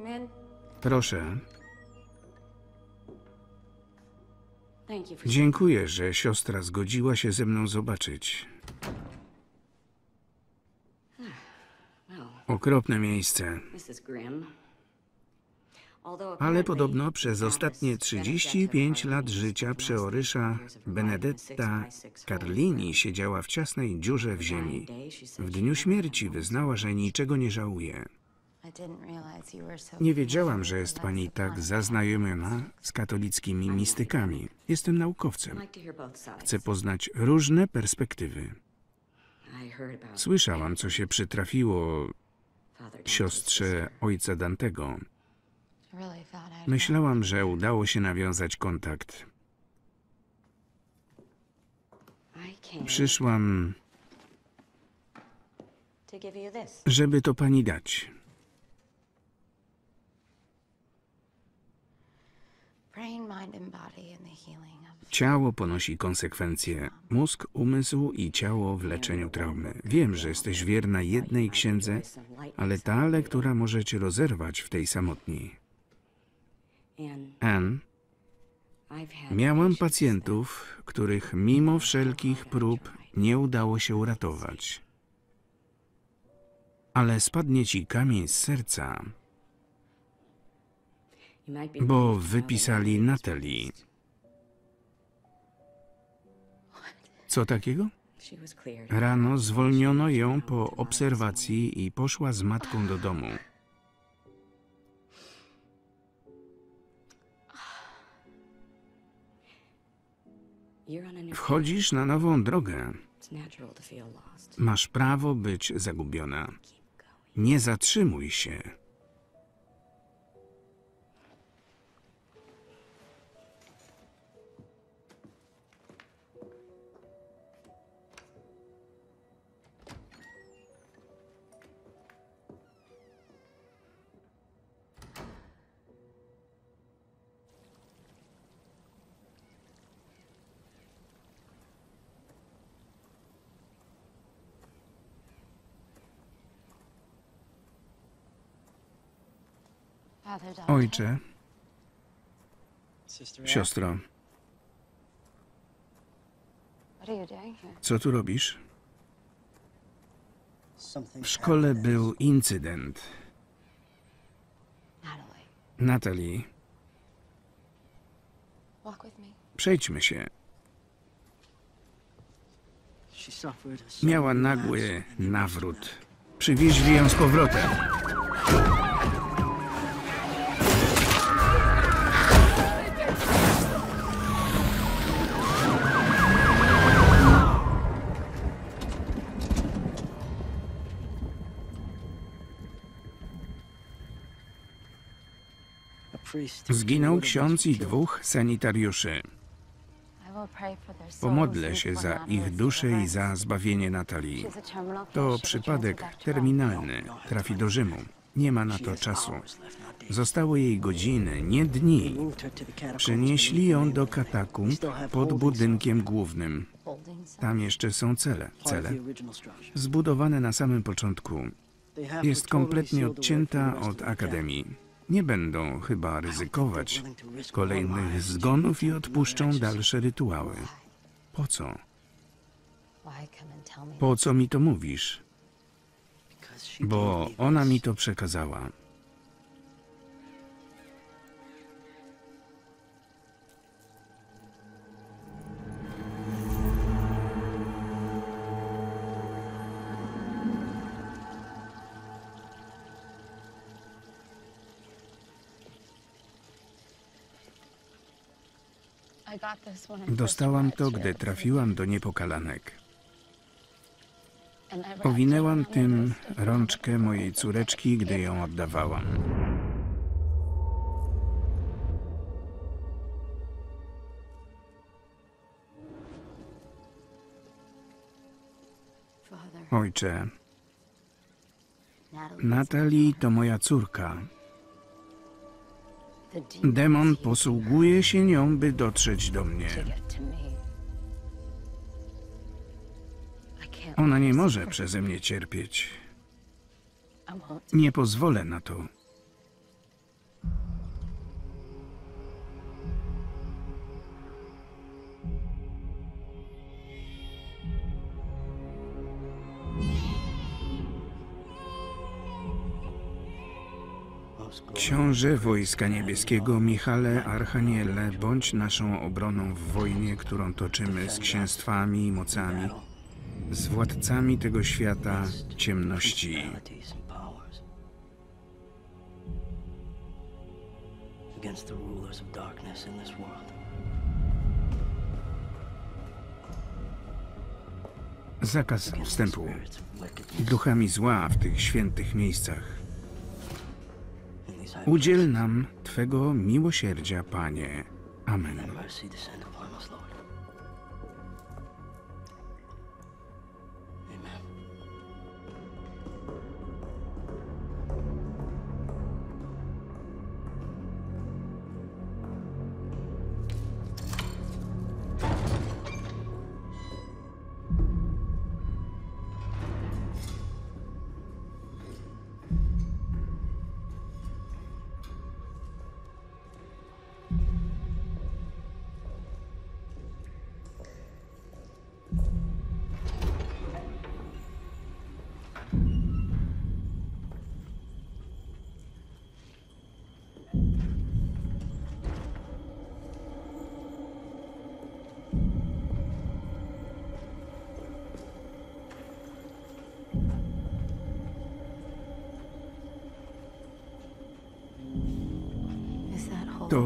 Come in. Proszę, Thank you for dziękuję, że siostra zgodziła się ze mną zobaczyć. well, Okropne miejsce. Mrs. Grimm. Although Ale podobno przez ostatnie Benedetta 35 lat życia przeorysza Benedetta Carlini siedziała w ciasnej dziurze w ziemi. W dniu śmierci wyznała, że niczego nie żałuje. Nie wiedziałam, że jest pani tak zaznajomiona z katolickimi mistykami. Jestem naukowcem. Chcę poznać różne perspektywy. Słyszałam, co się przytrafiło siostrze ojca Dantego. Myślałam, że udało się nawiązać kontakt. Przyszłam, żeby to pani dać. Ciało ponosi konsekwencje. Mózg, umysł i ciało w leczeniu traumy. Wiem, że jesteś wierna jednej księdze, ale ta lektura może cię rozerwać w tej samotni. Had miałam pacjentów, których mimo wszelkich prób nie udało się uratować. Ale spadnie ci kamień z serca, that- you might be bo wypisali Natalie Natalii. Co takiego? Rano zwolniono ją po obserwacji i poszła z matką do domu. Wchodzisz na nową drogę. Masz prawo być zagubiona. Nie zatrzymuj się. Ojcze, siostro, co tu robisz? W szkole był incydent. Natalie, przejdźmy się. Miała nagły nawrót. Przywieźli ją z powrotem. Zginął ksiądz i dwóch sanitariuszy. Pomodlę się za ich dusze i za zbawienie Natalii. To przypadek terminalny. Trafi do Rzymu. Nie ma na to czasu. Zostały jej godziny, nie dni. Przenieśli ją do katakumb pod budynkiem głównym. Tam jeszcze są cele. Cele zbudowane na samym początku. Jest kompletnie odcięta od akademii. Nie będą chyba ryzykować kolejnych zgonów i odpuszczą dalsze rytuały. Po co? Po co mi to mówisz? Bo ona mi to przekazała. Dostałam to, gdy trafiłam do niepokalanek. Around tym rączkę mojej córeczki, gdy ją oddawałam. Ojcze, Natalie, to moja córka. Demon posługuje się nią, by dotrzeć do mnie. Ona nie może przeze mnie cierpieć. Nie pozwolę na to. Książę Wojska Niebieskiego, Michale Archaniele, bądź naszą obroną w wojnie, którą toczymy z księstwami i mocami, z władcami tego świata ciemności. Principalities and powers. Against the rulers of darkness in this world. Zakaz wstępu. Duchami zła w tych świętych miejscach. Udziel nam Twego miłosierdzia, Panie. Amen.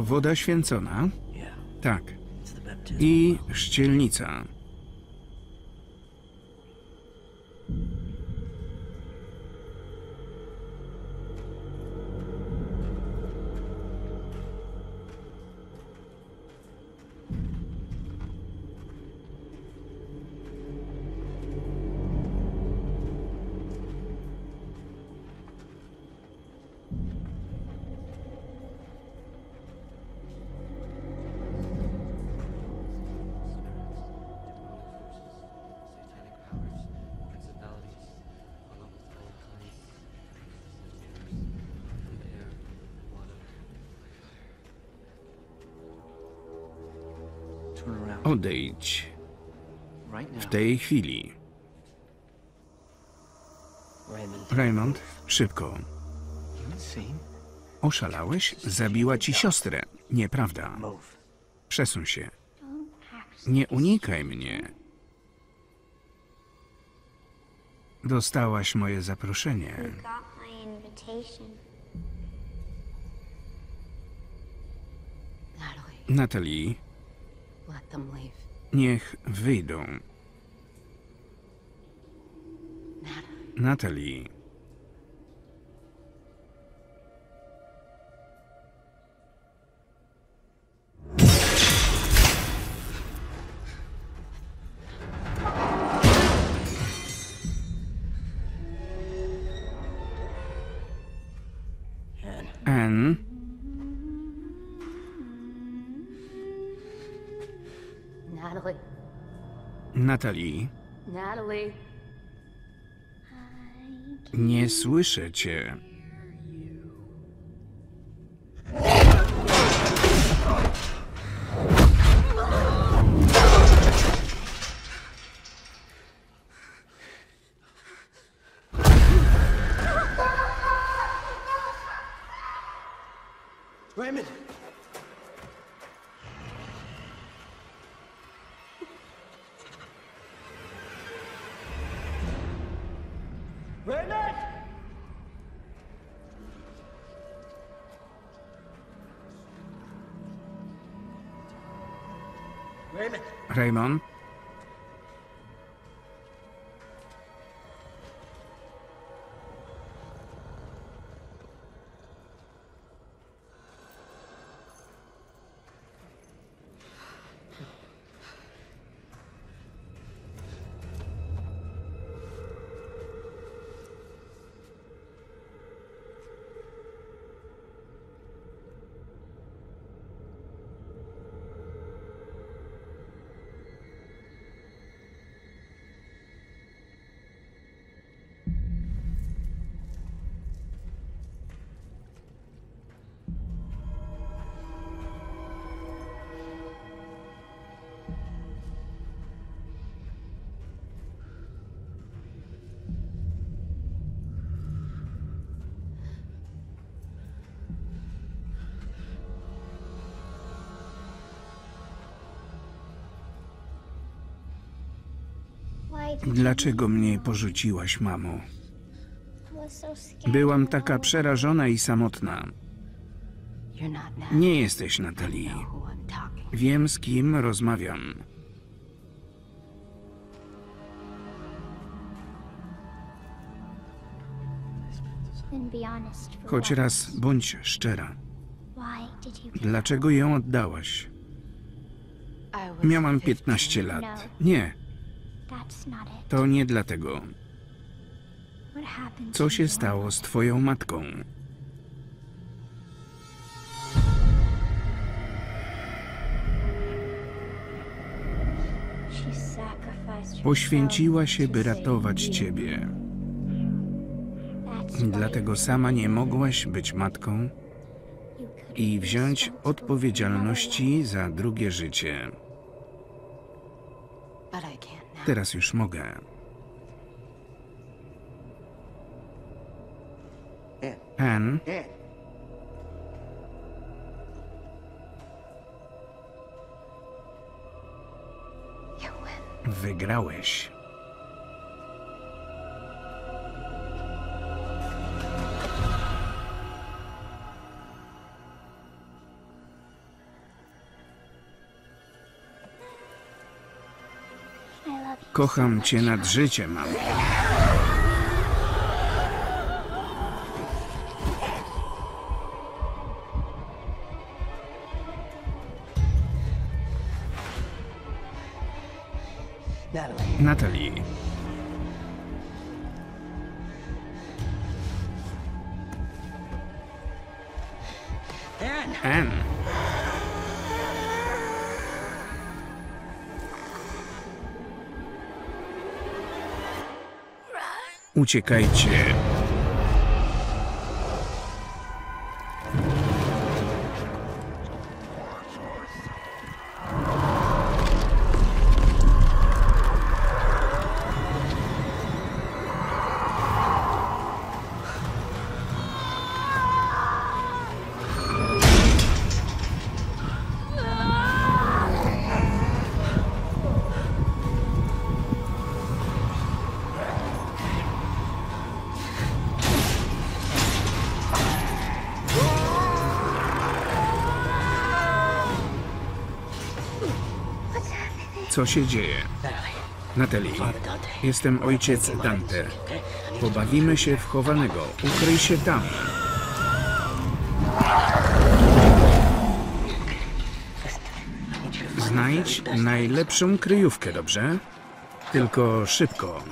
Woda święcona? Tak. I szcielnica. Tej chwili. Raymond. Szybko. Oszalałeś? Zabiła ci siostrę. Nieprawda. Przesuń się. Nie unikaj mnie. Dostałaś moje zaproszenie. Natalie, niech wyjdą. Natalie, Natalie, Anne. Anne, Natalie, Natalie, Natalie. Nie słyszę cię. Raymond! Dlaczego mnie porzuciłaś, mamo? Byłam taka przerażona i samotna. Nie jesteś Natalii. talking. Wiem, z kim rozmawiam. Choć raz bądź szczera. Dlaczego ją oddałaś? Miałam 15. 15 lat. Nie, not it. To nie dlatego. Co się stało z twoją matką? Poświęciła się, by ratować ciebie. Dlatego sama nie mogłaś być matką i wziąć odpowiedzialności za drugie życie. But I can't now. Teraz już mogę. Win. wygrałeś. Kocham cię nad życie, mamo. Natalie, Anne! Uciekajcie. Co się dzieje? Natalie, jestem ojciec Dante. Pobawimy się w chowanego. Ukryj się tam. Znajdź najlepszą kryjówkę, dobrze? Tylko szybko.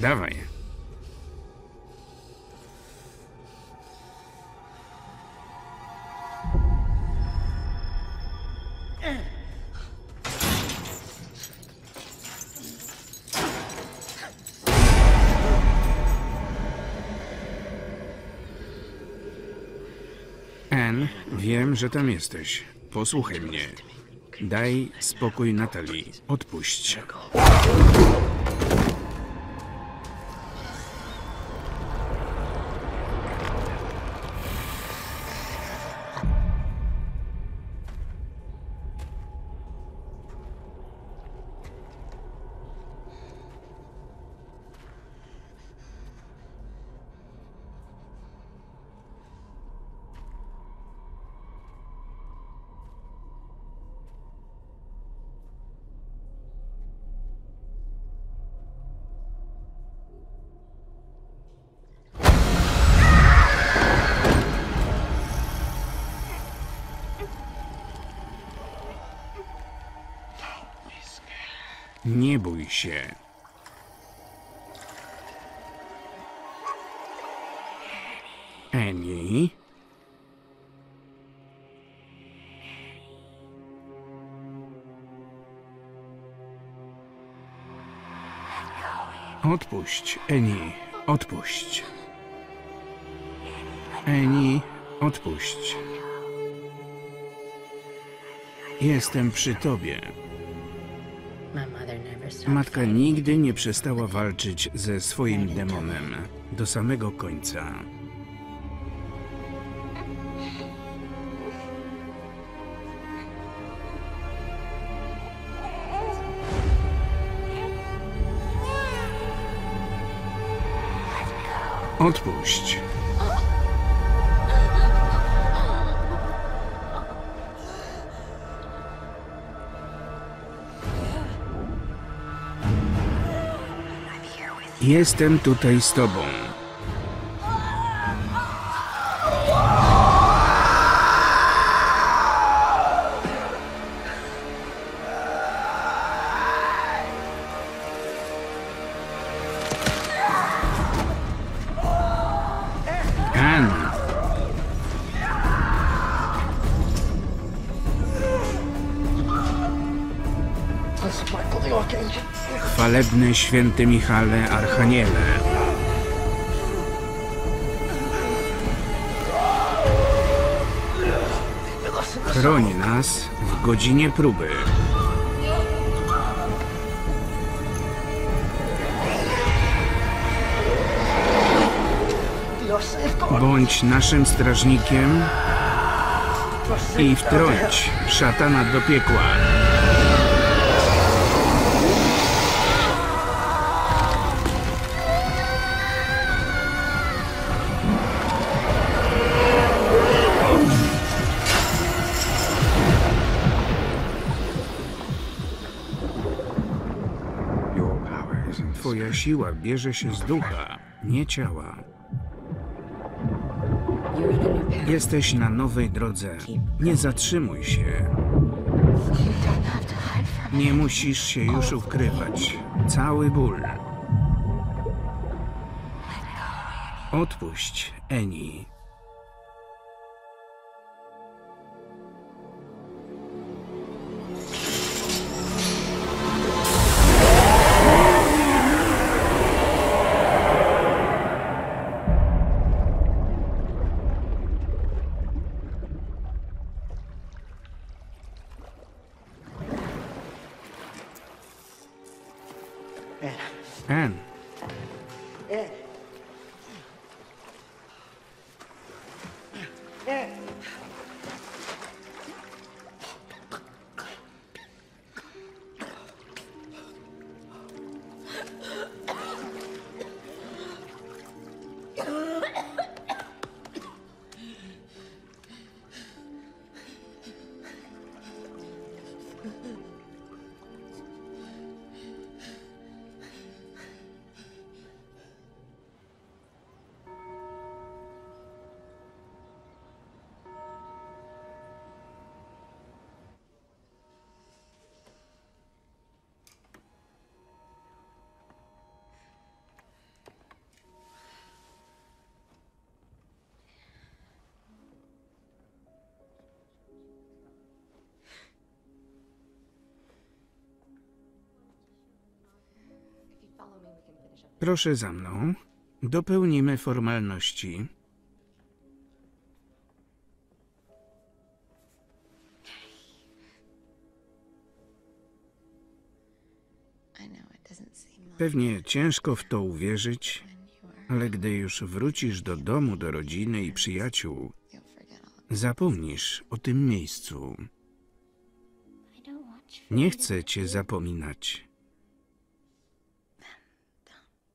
Dawaj. Wiem, że tam jesteś. Posłuchaj mnie. Daj spokój Natalii. Odpuść. Się. Odpuść, Eni, odpuść. Eni, odpuść. Jestem przy tobie. Matka nigdy nie przestała walczyć ze swoim demonem do samego końca. Odpuść. Jestem tutaj z tobą. Chwalebny święty Michale Archaniele. Chroń nas w godzinie próby. Bądź naszym strażnikiem i wtrąć szatana do piekła. Twoja siła bierze się z ducha, nie ciała. Jesteś na nowej drodze. Nie zatrzymuj się. Nie musisz się już ukrywać. Cały ból. Odpuść, Eni. Proszę za mną. Dopełnimy formalności. Pewnie ciężko w to uwierzyć, ale gdy już wrócisz do domu, do rodziny i przyjaciół, zapomnisz o tym miejscu. Nie chcę cię zapominać.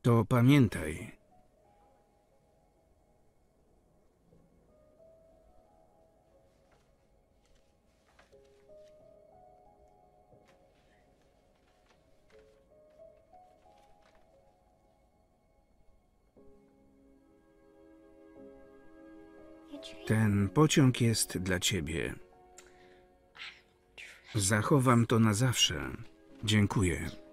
To pamiętaj. Ten pociąg jest dla ciebie. Zachowam to na zawsze. Dziękuję.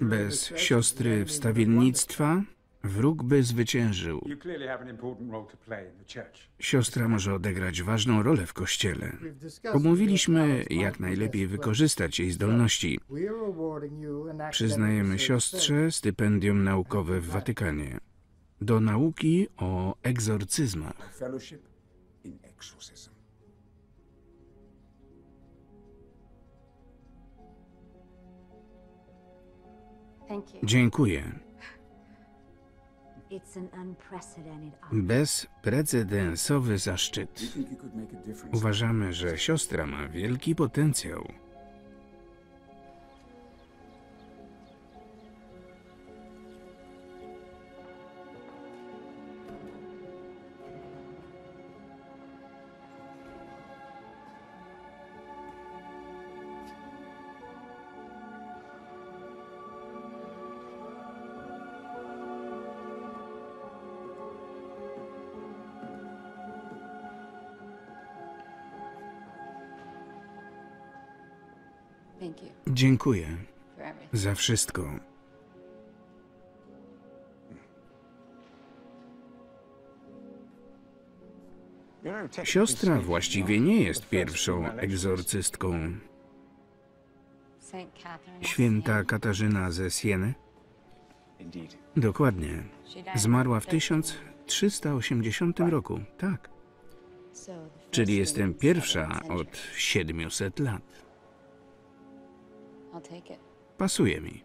Bez siostry wstawiennictwa wróg by zwyciężył. Siostra może odegrać ważną rolę w kościele. Omówiliśmy, jak najlepiej wykorzystać jej zdolności. Przyznajemy siostrze stypendium naukowe w Watykanie do nauki o egzorcyzmach. Dziękuję. Bezprecedensowy zaszczyt. Uważamy, że siostra ma wielki potencjał. Dziękuję za wszystko. Siostra właściwie nie jest pierwszą egzorcystką. Święta. Katarzyna ze Sieny? Dokładnie. Zmarła w in 1380 roku. Tak. Czyli jestem pierwsza od century. 700 lat. I'll take it. Pasuje mi.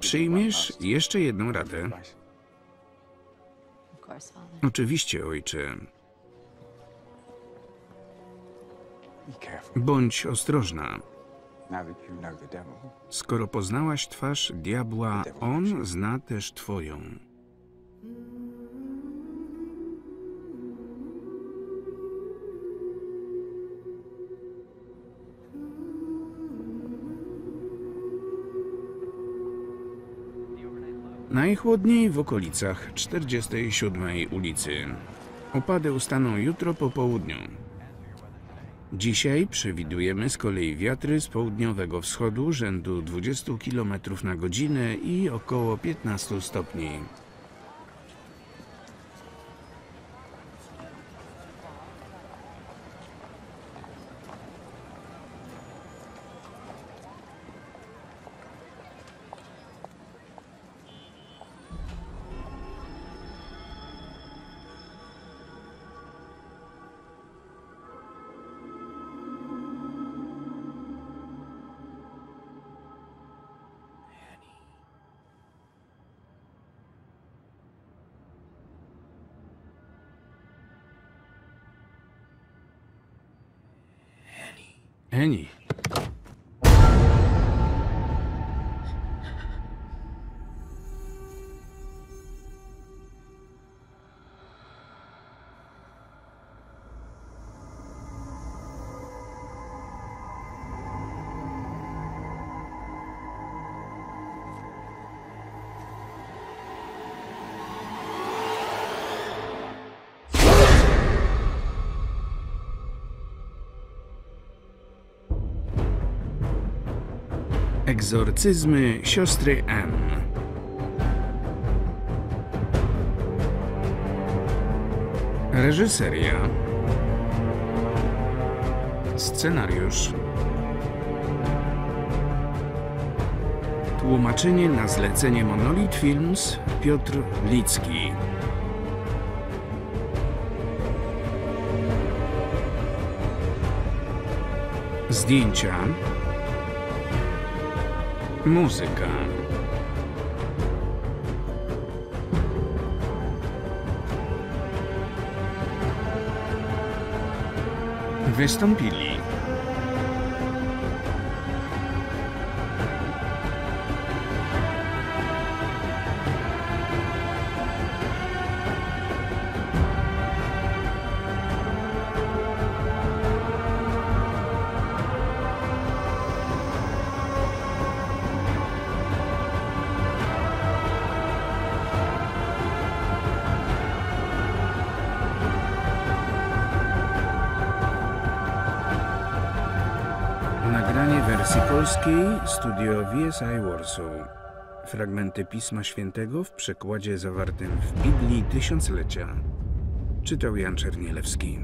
Przyjmiesz jeszcze jedną radę? advice. Of course, Father. Oczywiście, ojcze. Be careful Bądź ostrożna. now that you know the devil. Skoro poznałaś twarz diabła, on zna też twoją. Najchłodniej w okolicach 47 ulicy. Opady ustaną jutro po południu. Dzisiaj przewidujemy z kolei wiatry z południowego wschodu rzędu 20 km na godzinę i około 15 stopni. Egzorcyzmy siostry Ann. Reżyseria. Scenariusz. Tłumaczenie na zlecenie Monolith Films Piotr Licki. Zdjęcia. Música. Vestampili. Polskiej studio VSI Warsaw. Fragmenty Pisma Świętego w przekładzie zawartym w Biblii Tysiąclecia. Czytał Jan Czernielewski.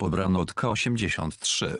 Pobrano od K83.